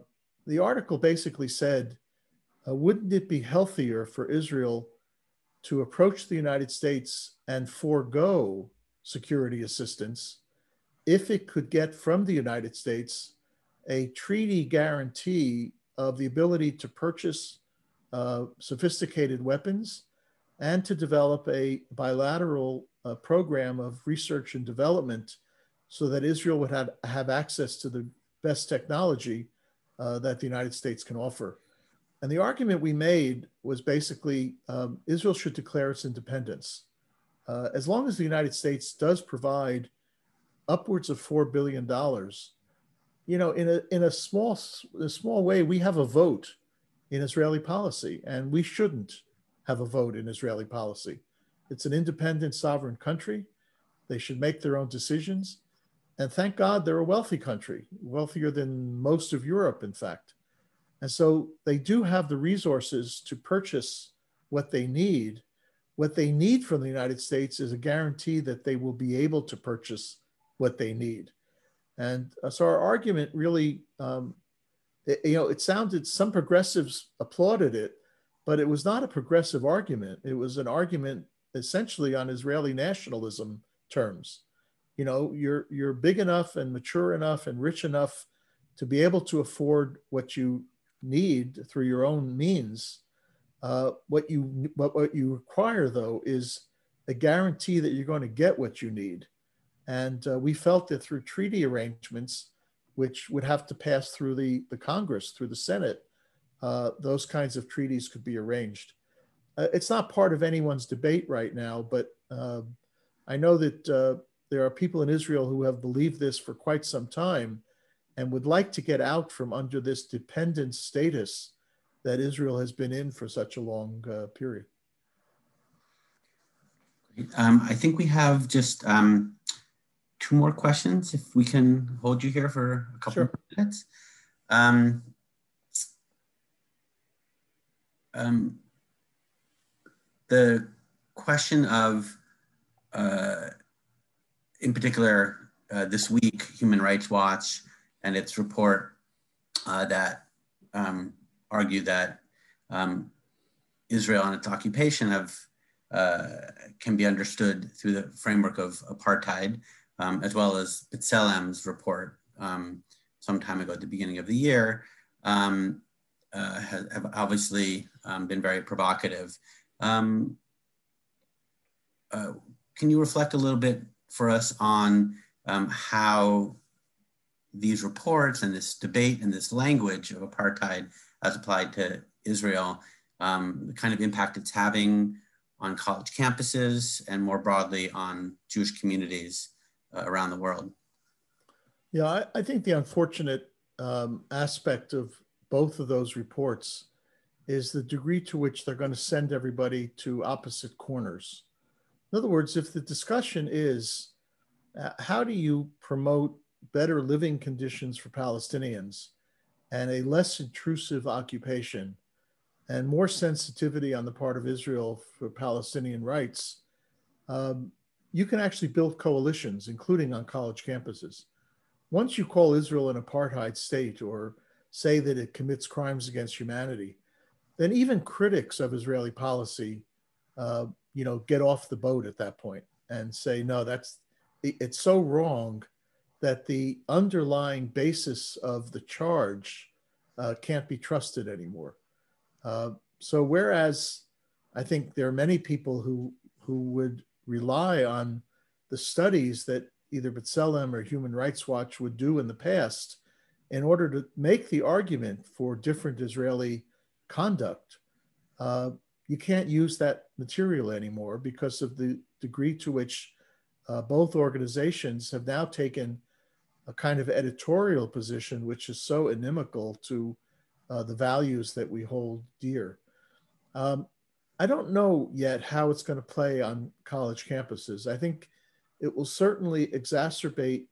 the article basically said, uh, wouldn't it be healthier for Israel to approach the United States and forego security assistance if it could get from the United States a treaty guarantee of the ability to purchase uh, sophisticated weapons and to develop a bilateral uh, program of research and development so that Israel would have, have access to the best technology uh, that the United States can offer. And the argument we made was basically um, Israel should declare its independence. Uh, as long as the United States does provide upwards of $4 billion you know, in a in a small a small way, we have a vote in Israeli policy, and we shouldn't have a vote in Israeli policy. It's an independent, sovereign country. They should make their own decisions, and thank God they're a wealthy country, wealthier than most of Europe, in fact. And so they do have the resources to purchase what they need. What they need from the United States is a guarantee that they will be able to purchase what they need. And uh, so our argument really, um, it, you know, it sounded, some progressives applauded it, but it was not a progressive argument. It was an argument essentially on Israeli nationalism terms. You know, you're, you're big enough and mature enough and rich enough to be able to afford what you need through your own means. Uh, what you what, what you require though is a guarantee that you're going to get what you need and uh, we felt that through treaty arrangements, which would have to pass through the, the Congress, through the Senate, uh, those kinds of treaties could be arranged. Uh, it's not part of anyone's debate right now, but um, I know that uh, there are people in Israel who have believed this for quite some time and would like to get out from under this dependent status that Israel has been in for such a long uh, period. Um, I think we have just um, two more questions. If we can hold you here for a couple sure. minutes. Um, um, the question of, uh, in particular, uh, this week, Human Rights Watch and its report uh, that um, argue that um, Israel and its occupation of uh, can be understood through the framework of apartheid, um, as well as B'Tselem's report um, some time ago at the beginning of the year, um, uh, have, obviously um, been very provocative. Um, uh, can you reflect a little bit for us on um, how these reports and this debate and this language of apartheid as applied to Israel, um, the kind of impact it's having on college campuses and more broadly on Jewish communities uh, around the world? Yeah, I, I think the unfortunate um, aspect of both of those reports is the degree to which they're going to send everybody to opposite corners. In other words, if the discussion is uh, how do you promote better living conditions for Palestinians and a less intrusive occupation and more sensitivity on the part of Israel for Palestinian rights, um, you can actually build coalitions, including on college campuses. Once you call Israel an apartheid state or say that it commits crimes against humanity, then even critics of Israeli policy, uh, you know, get off the boat at that point and say, no, that's it's so wrong that the underlying basis of the charge uh, can't be trusted anymore. Uh, so whereas I think there are many people who who would rely on the studies that either B'Tselem or Human Rights Watch would do in the past in order to make the argument for different Israeli conduct, uh, you can't use that material anymore because of the degree to which uh, both organizations have now taken a kind of editorial position which is so inimical to uh, the values that we hold dear. Um, I don't know yet how it's going to play on college campuses. I think it will certainly exacerbate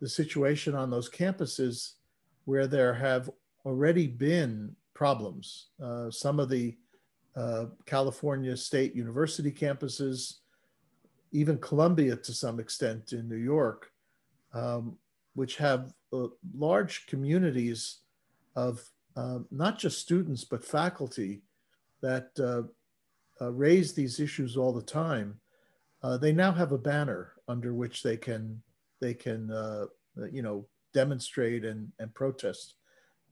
the situation on those campuses where there have already been problems. Uh, some of the uh, California State University campuses, even Columbia to some extent in New York, um, which have uh, large communities of uh, not just students, but faculty that uh, uh, raise these issues all the time. They now have a banner under which they can they can you know demonstrate and, and protest.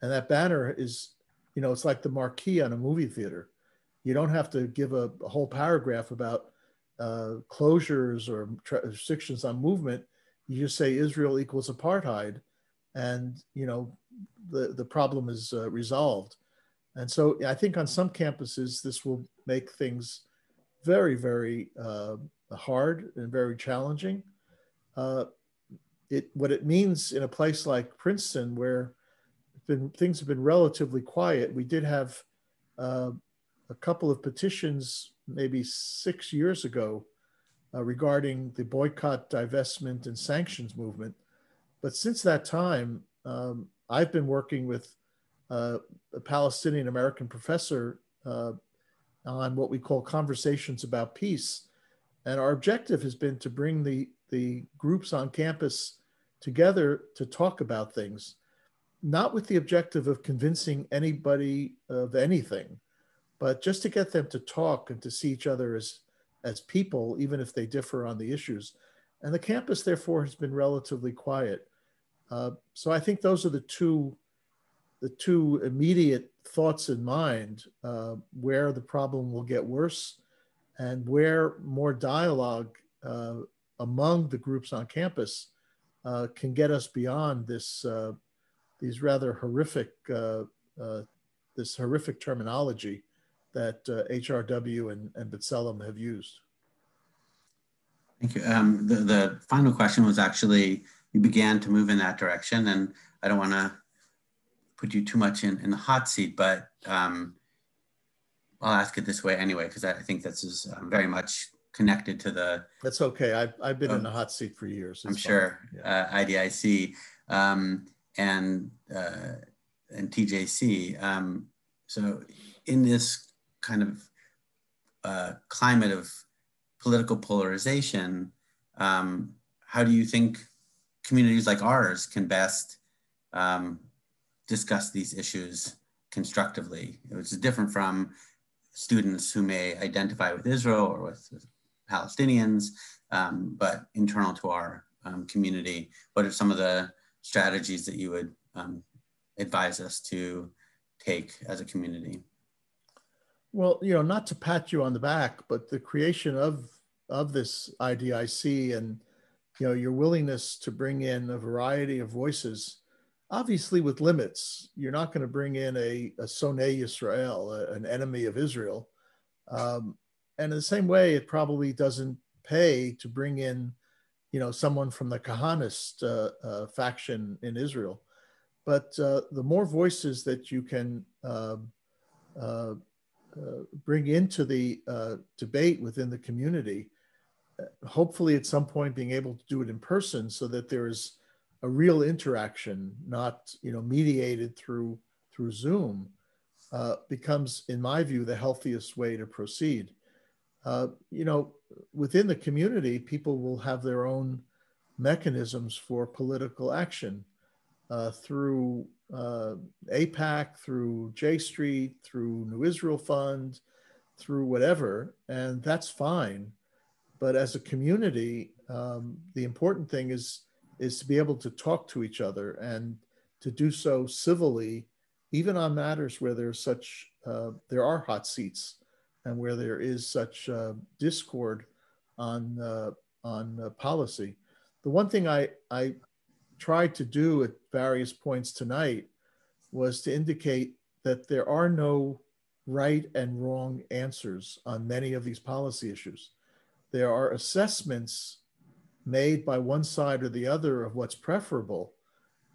And that banner is, you know, it's like the marquee on a movie theater. You don't have to give a, a whole paragraph about uh, closures or restrictions on movement. You just say Israel equals apartheid, and you know the, the problem is uh, resolved. And so I think on some campuses, this will make things very, very uh, hard and very challenging. It, what it means in a place like Princeton, where been, things have been relatively quiet, we did have uh, a couple of petitions maybe six years ago uh, regarding the boycott, divestment, and sanctions movement. But since that time, um, I've been working with uh, a Palestinian American professor uh, on what we call conversations about peace. And our objective has been to bring the, the groups on campus together to talk about things, not with the objective of convincing anybody of anything, but just to get them to talk and to see each other as, as people, even if they differ on the issues. And the campus, therefore, has been relatively quiet. Uh, so I think those are the two, the two immediate thoughts in mind uh, where the problem will get worse and where more dialogue uh, among the groups on campus uh, can get us beyond this, uh, these rather horrific, this horrific terminology that HRW and, and B'Tselem have used. Thank you. Um, the, the final question was actually you began to move in that direction. And I don't want to put you too much in, in the hot seat, but um, I'll ask it this way anyway, because I think this is um, very much connected to the. That's okay. I've, I've been Oh. in the hot seat for years. I'm fine. sure Yeah. uh, IDIC um, and uh, and TJC. Um, so in this kind of uh, climate of political polarization, um, how do you think communities like ours can best um, discuss these issues constructively? It's different from students who may identify with Israel or with Palestinians, um, but internal to our um, community. What are some of the strategies that you would um, advise us to take as a community? Well, you know, not to pat you on the back, but the creation of of this IDIC and you know your willingness to bring in a variety of voices, obviously with limits. You're not going to bring in a, a Sonei Israel, a- an enemy of Israel, um, and in the same way, it probably doesn't pay to bring in, you know, someone from the Kahanist uh, uh, faction in Israel. But uh, the more voices that you can um, uh, uh, bring into the uh, debate within the community, hopefully at some point being able to do it in person so that there is a real interaction, not you know mediated through through Zoom, becomes, in my view, the healthiest way to proceed. Uh, you know, within the community, people will have their own mechanisms for political action uh, through uh, AIPAC, through J Street, through New Israel Fund, through whatever, and that's fine. But as a community, um, the important thing is is to be able to talk to each other and to do so civilly, even on matters where there's such uh, there are hot seats and where there is such uh, discord on uh, on uh, policy. The one thing I I tried to do at various points tonight was to indicate that there are no right and wrong answers on many of these policy issues. There are assessments made by one side or the other of what's preferable,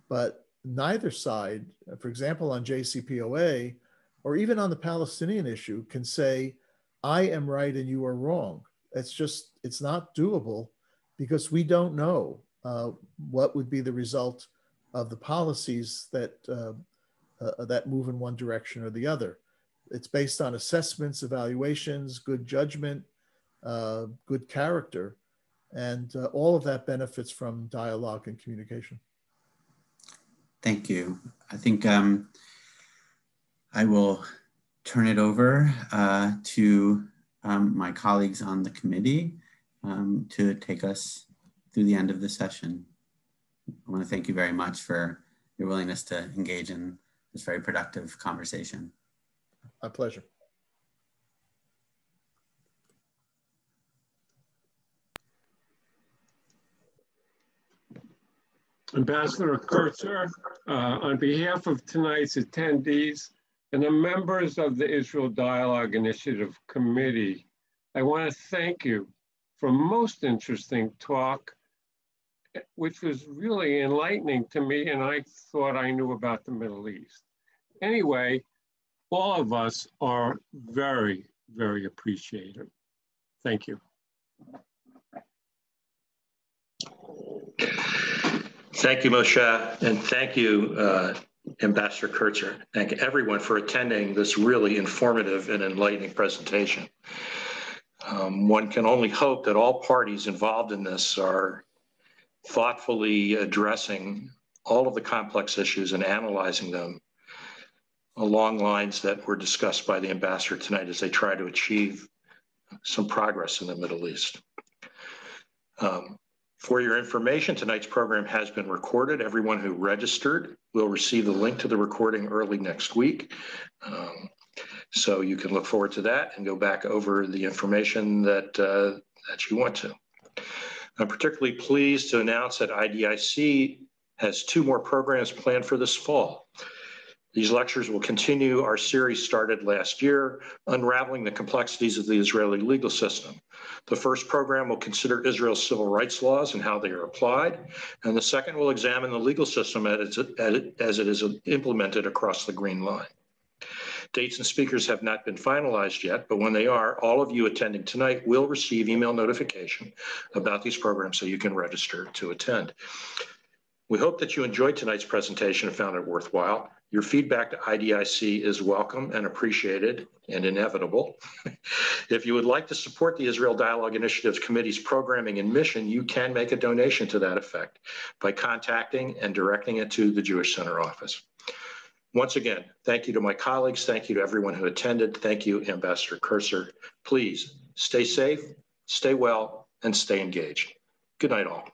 but neither side, for example, on JCPOA or even on the Palestinian issue, can say, I am right and you are wrong. It's just, it's not doable because we don't know uh, what would be the result of the policies that uh, uh, that move in one direction or the other. It's based on assessments, evaluations, good judgment, uh, good character, and uh, all of that benefits from dialogue and communication. Thank you. I think um, I will turn it over uh, to um, my colleagues on the committee um, to take us through the end of the session. I want to thank you very much for your willingness to engage in this very productive conversation. My pleasure. Ambassador Kurtzer, uh, on behalf of tonight's attendees and the members of the Israel Dialogue Initiative Committee, I want to thank you for most interesting talk, which was really enlightening to me, and I thought I knew about the Middle East. Anyway, all of us are very, very appreciative. Thank you. Thank you, Moshe, and thank you, uh, Ambassador Kurtzer. Thank everyone for attending this really informative and enlightening presentation. Um, one can only hope that all parties involved in this are thoughtfully addressing all of the complex issues and analyzing them along lines that were discussed by the ambassador tonight as they try to achieve some progress in the Middle East. Um, for your information, tonight's program has been recorded. Everyone who registered will receive the link to the recording early next week. Um, so you can look forward to that and go back over the information that, uh, that you want to. I'm particularly pleased to announce that IDIC has two more programs planned for this fall. These lectures will continue our series started last year, Unraveling the Complexities of the Israeli Legal System. The first program will consider Israel's civil rights laws and how they are applied, and the second will examine the legal system as it is implemented across the Green Line. Dates and speakers have not been finalized yet, but when they are, all of you attending tonight will receive email notification about these programs so you can register to attend. We hope that you enjoyed tonight's presentation and found it worthwhile. Your feedback to IDIC is welcome and appreciated and inevitable. if you would like to support the Israel Dialogue Initiatives Committee's programming and mission, you can make a donation to that effect by contacting and directing it to the Jewish Center office. Once again, thank you to my colleagues. Thank you to everyone who attended. Thank you, Ambassador Kurtzer. Please stay safe, stay well, and stay engaged. Good night, all.